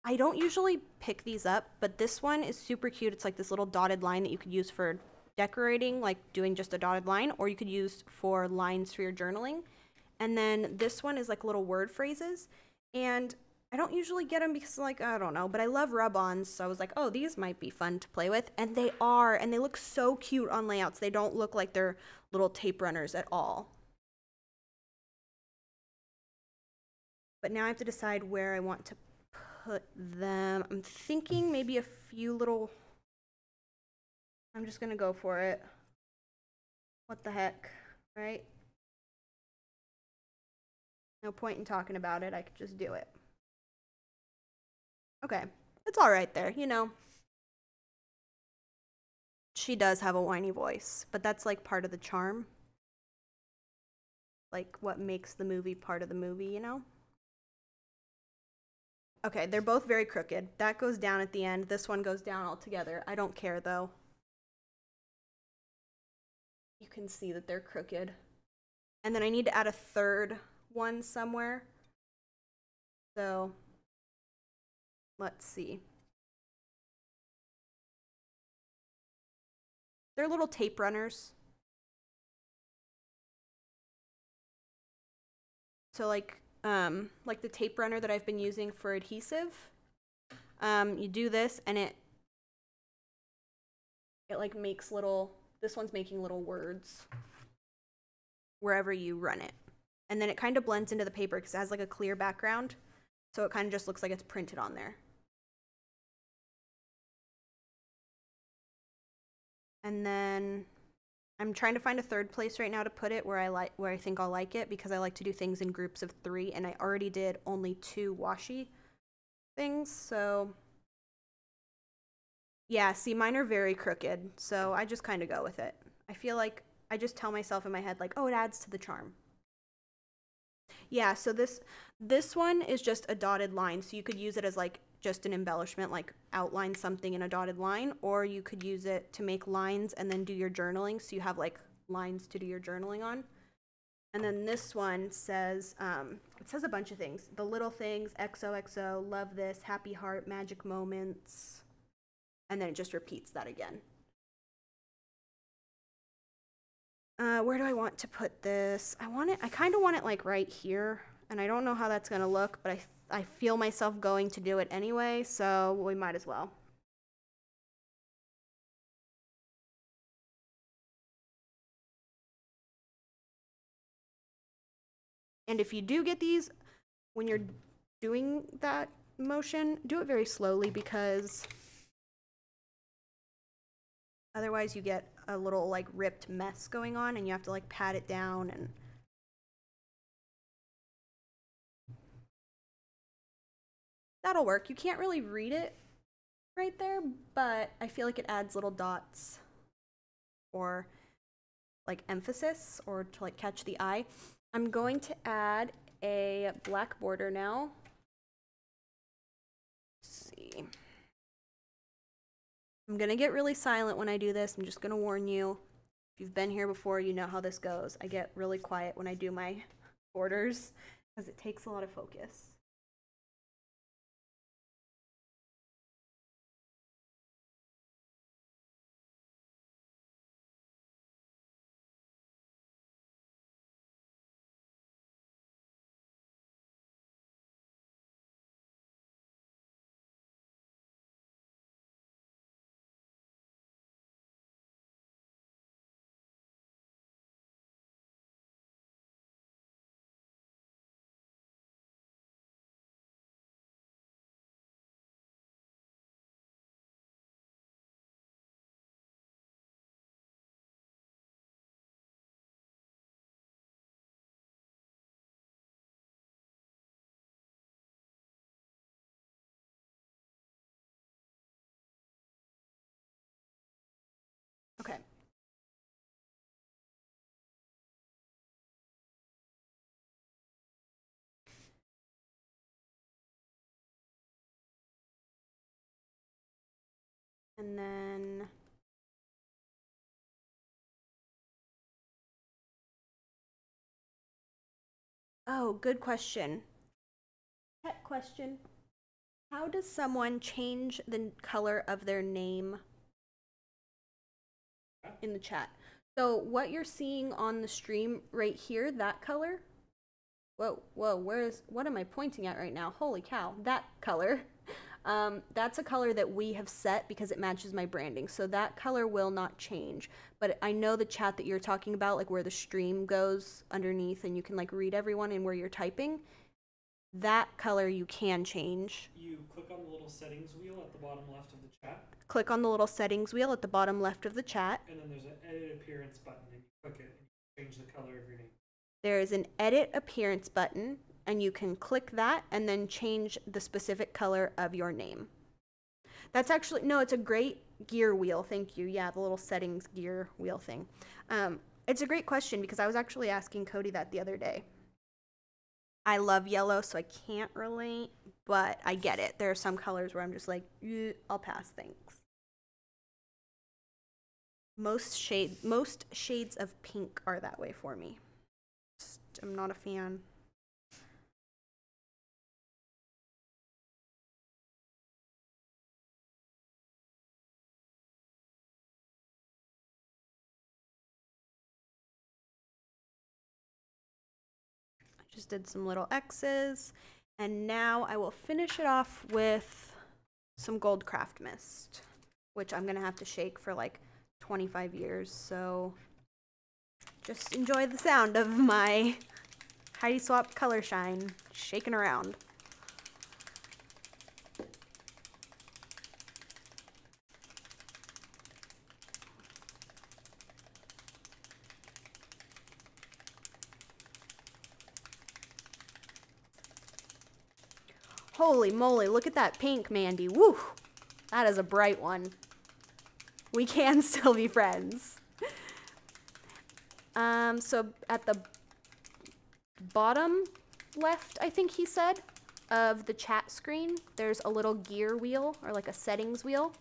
I don't usually pick these up, but this one is super cute. It's like this little dotted line that you could use for decorating, like doing just a dotted line, or you could use for lines for your journaling. And then this one is like little word phrases. And I don't usually get them because, like, I don't know, but I love rub ons. So I was like, oh, these might be fun to play with. And they are. And they look so cute on layouts. They don't look like they're little tape runners at all. But now I have to decide where I want to put them. I'm thinking maybe a few little. I'm just to go for it. What the heck, right? No point in talking about it. I could just do it. Okay. It's all right there, you know. She does have a whiny voice, but that's like part of the charm. Like what makes the movie part of the movie, you know? Okay, they're both very crooked. That goes down at the end. This one goes down altogether. I don't care though. You can see that they're crooked. And then I need to add a third one somewhere. So let's see. They're little tape runners. So like um, like the tape runner that I've been using for adhesive. Um, you do this and it it like makes little this one's making little words wherever you run it. And then it kind of blends into the paper because it has like a clear background. So it kind of just looks like it's printed on there. And then I'm trying to find a third place right now to put it where I like where I think I'll like it because I like to do things in groups of three and I already did only two washi. things. So yeah, see, mine are very crooked, so I just kind of go with it. I feel like I just tell myself in my head like, oh, it adds to the charm. Yeah, so this this one is just a dotted line, so you could use it as like just an embellishment, like outline something in a dotted line, or you could use it to make lines and then do your journaling, so you have like lines to do your journaling on. And then this one says, um, it says a bunch of things. The little things, XOXO, love this, happy heart, magic moments. And then it just repeats that again. Uh, where do I want to put this? I want it, I kind of want it like right here. And I don't know how that's going to look, but I, I feel myself going to do it anyway, so we might as well. And if you do get these, when you're doing that motion, do it very slowly because otherwise you get a little like ripped mess going on and you have to like pat it down and that'll work. You can't really read it right there, but I feel like it adds little dots or like emphasis or to like catch the eye. I'm going to add a black border now. Let's see. I'm gonna get really silent when I do this. I'm just gonna warn you. If you've been here before, you know how this goes. I get really quiet when I do my <laughs> borders because it takes a lot of focus. And then Oh, good question. Pet question. How does someone change the color of their name in the chat? So what you're seeing on the stream right here, that color. Whoa, whoa, where is what am I pointing at right now? Holy cow, that color. <laughs> Um, that's a color that we have set because it matches my branding. So that color will not change. But I know the chat that you're talking about, like where the stream goes underneath and you can like read everyone and where you're typing, that color you can change. You click on the little settings wheel at the bottom left of the chat, Click on the little settings wheel at the bottom left of the chat. and then there's an edit appearance button, and you click it, and you change the color of your name. There is an edit appearance button, and you can click that and then change the specific color of your name. That's actually, no, it's a great gear wheel. Thank you. Yeah, the little settings gear wheel thing. Um, it's a great question because I was actually asking Cody that the other day. I love yellow, so I can't relate, but I get it. There are some colors where I'm just like, "Eh, I'll pass, thanks. Most shade, most shades of pink are that way for me. Just, I'm not a fan. Just did some little X's, and now I will finish it off with some gold craft mist, which I'm gonna have to shake for like 25 years. So just enjoy the sound of my Heidi Swapp color shine shaking around. Holy moly, look at that pink, Mandy. Woo! That is a bright one. We can <laughs> still be friends. Um, so at the bottom left, I think he said, of the chat screen, there's a little gear wheel or like a settings wheel.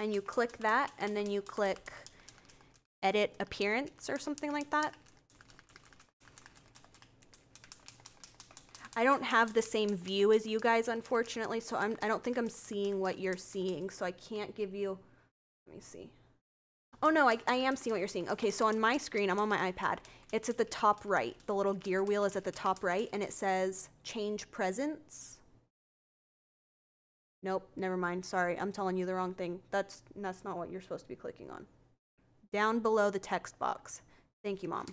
And you click that, and then you click edit appearance or something like that. I don't have the same view as you guys, unfortunately, so I'm, I don't think I'm seeing what you're seeing, so I can't give you. Let me see. Oh no, I, I am seeing what you're seeing. Okay, so on my screen, I'm on my iPad. It's at the top right. The little gear wheel is at the top right, and it says change presence. Nope, never mind. Sorry, I'm telling you the wrong thing. That's that's not what you're supposed to be clicking on. Down below the text box. Thank you, mom.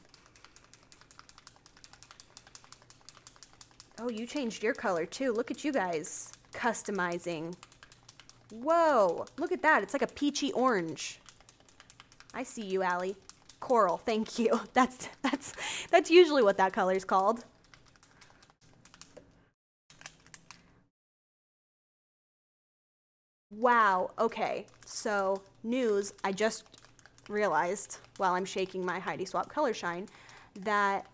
Oh, you changed your color too. Look at you guys customizing. Whoa, look at that. It's like a peachy orange. I see you, Allie. Coral, thank you. <laughs> That's that's that's usually what that color is called. Wow, okay. So, news, I just realized while I'm shaking my Heidi Swapp Color Shine that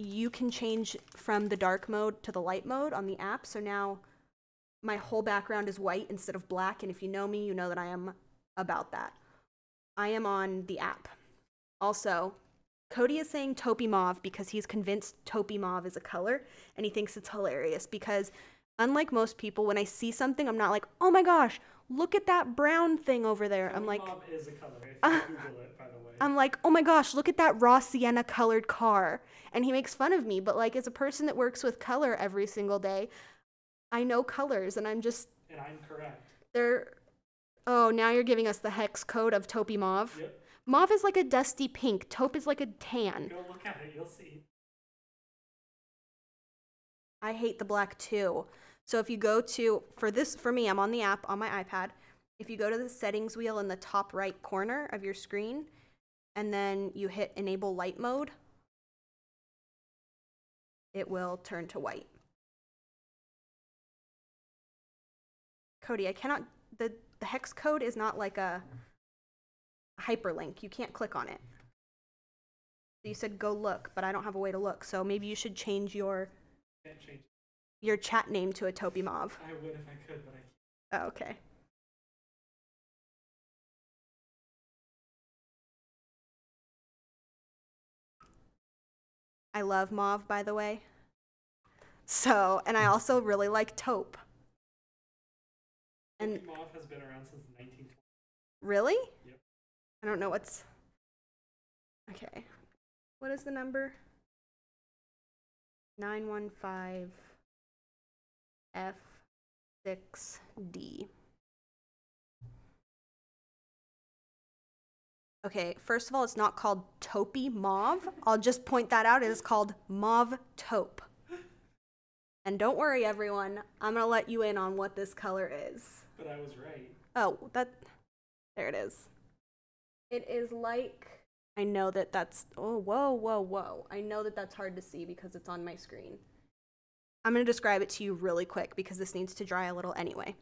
you can change from the dark mode to the light mode on the app. So now my whole background is white instead of black. And if you know me, you know that I am about that. I am on the app. Also, Cody is saying taupey mauve because he's convinced taupey mauve is a color and he thinks it's hilarious because unlike most people, when I see something, I'm not like, oh my gosh, look at that brown thing over there. I'm like, Mauve is a color. Uh, <laughs> Google it, by the way. I'm like, oh my gosh, look at that raw sienna colored car. And he makes fun of me. But like, as a person that works with color every single day, I know colors and I'm just, and I'm correct. they're, oh, now you're giving us the hex code of taupey mauve. Yep. Mauve is like a dusty pink, taupe is like a tan. Go look at it. You'll see. I hate the black too. So if you go to, for this, for me, I'm on the app on my iPad. If you go to the settings wheel in the top right corner of your screen, and then you hit enable light mode, it will turn to white. Cody, I cannot, the, the hex code is not like a hyperlink. You can't click on it. You said go look, but I don't have a way to look. So maybe you should change your Can't change. Your chat name to a Mauve. I would if I could, but I can't. Oh, okay. I love mauve, by the way. So, and I also really like taupe. And mauve has been around since 1920. really? Yep. I don't know what's. Okay. What is the number? 915 F6D. Okay, first of all, it's not called taupey mauve. I'll just point that out. It is called mauve taupe. And don't worry, everyone. I'm going to let you in on what this color is. But I was right. Oh, that. There it is. It is like. I know that that's. Oh, whoa, whoa, whoa. I know that that's hard to see because it's on my screen. I'm going to describe it to you really quick because this needs to dry a little anyway.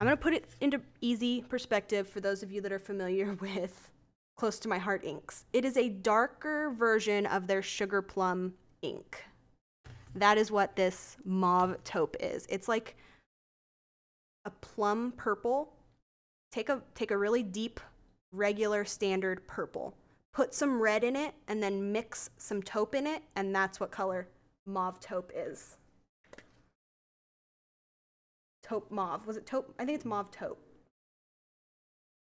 I'm going to put it into easy perspective for those of you that are familiar <laughs> with Close to My Heart inks. It is a darker version of their Sugar Plum ink. That is what this mauve taupe is. It's like a plum purple. Take a take a really deep, regular standard purple. Put some red in it and then mix some taupe in it, and that's what color mauve taupe is. Taupe mauve. Was it taupe? I think it's mauve taupe.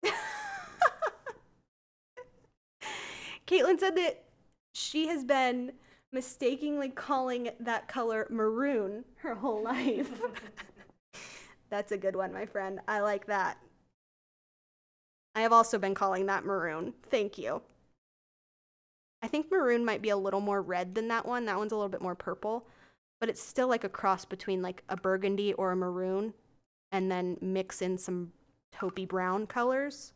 <laughs> Caitlin said that she has been mistakenly calling that color maroon her whole life. <laughs> That's a good one, my friend. I like that. I have also been calling that maroon. Thank you. I think maroon might be a little more red than that one. That one's a little bit more purple, but it's still like a cross between like a burgundy or a maroon and then mix in some taupey brown colors.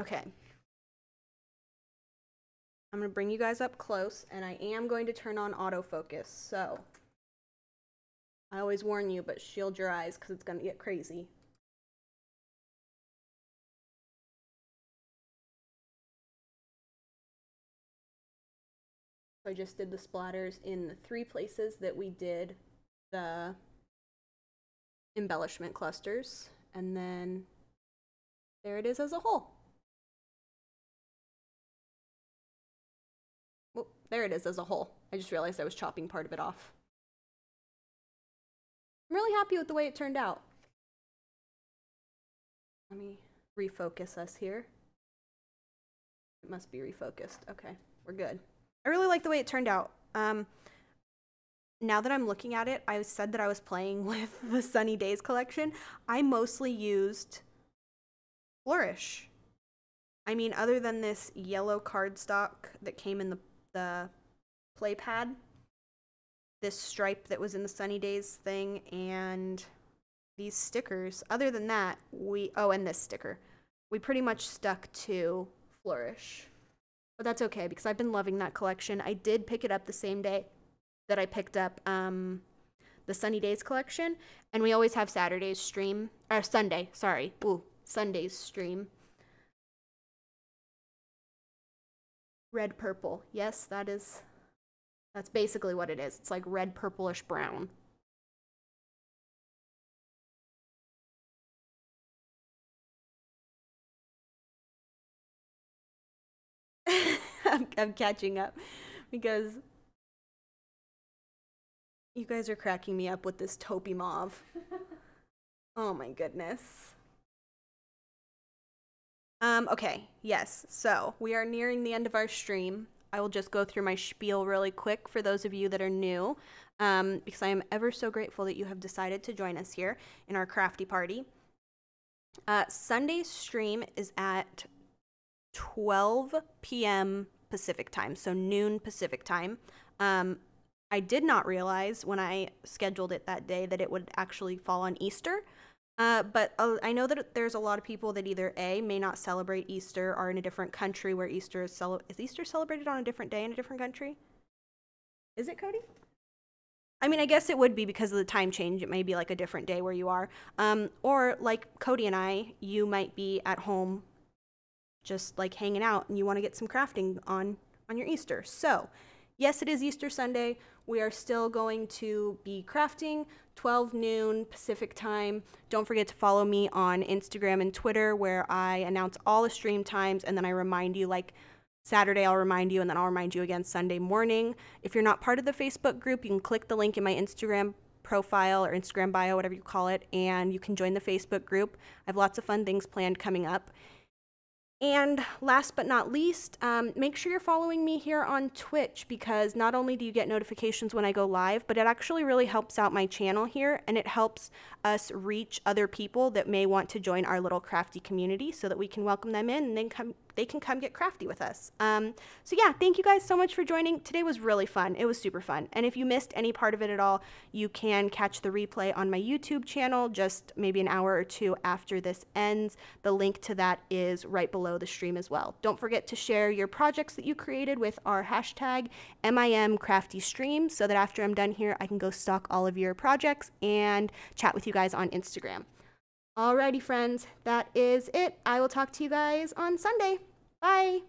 Okay. I'm going to bring you guys up close, and I am going to turn on autofocus. So, I always warn you, but shield your eyes because it's going to get crazy. I just did the splatters in the three places that we did the embellishment clusters, and then there it is as a whole. There it is as a whole. I just realized I was chopping part of it off. I'm really happy with the way it turned out. Let me refocus us here. It must be refocused. Okay, we're good. I really like the way it turned out. Um, now that I'm looking at it, I said that I was playing <laughs> with the Sunny Days collection. I mostly used Flourish. I mean, other than this yellow cardstock that came in the, the play pad, this stripe that was in the Sunny Days thing, and these stickers. Other than that, we oh, and this sticker. We pretty much stuck to Flourish. But that's okay because I've been loving that collection. I did pick it up the same day that I picked up um, the Sunny Days collection, and we always have Saturdays stream or Sunday. Sorry, ooh, Sundays stream. Red purple. Yes, that is. That's basically what it is. It's like red purplish brown. <laughs> I'm, I'm catching up because you guys are cracking me up with this taupey mauve. <laughs> oh my goodness. Um, okay, yes. So we are nearing the end of our stream. I will just go through my spiel really quick for those of you that are new, um, because I am ever so grateful that you have decided to join us here in our crafty party. Uh, Sunday's stream is at 12 p.m. Pacific time, so noon Pacific time. Um, I did not realize when I scheduled it that day that it would actually fall on Easter. Uh, but uh, I know that there's a lot of people that either A, may not celebrate Easter, are in a different country where Easter is cel- is Easter celebrated on a different day in a different country? Is it, Cody? I mean, I guess it would be because of the time change. It may be like a different day where you are. Um, or like Cody and I, you might be at home just like hanging out and you want to get some crafting on on your Easter. So, yes, it is Easter Sunday. We are still going to be crafting 12 noon Pacific time. Don't forget to follow me on Instagram and Twitter where I announce all the stream times and then I remind you like Saturday, I'll remind you, and then I'll remind you again Sunday morning. If you're not part of the Facebook group, you can click the link in my Instagram profile or Instagram bio, whatever you call it, and you can join the Facebook group. I have lots of fun things planned coming up. And last but not least, um, make sure you're following me here on Twitch because not only do you get notifications when I go live, but it actually really helps out my channel here and it helps us reach other people that may want to join our little crafty community so that we can welcome them in and then come they can come get crafty with us. Um, so yeah, thank you guys so much for joining. Today was really fun. It was super fun. And if you missed any part of it at all, you can catch the replay on my YouTube channel just maybe an hour or two after this ends. The link to that is right below the stream as well. Don't forget to share your projects that you created with our hashtag MIMCraftyStream so that after I'm done here, I can go stalk all of your projects and chat with you guys on Instagram. Alrighty, friends, that is it. I will talk to you guys on Sunday. Bye.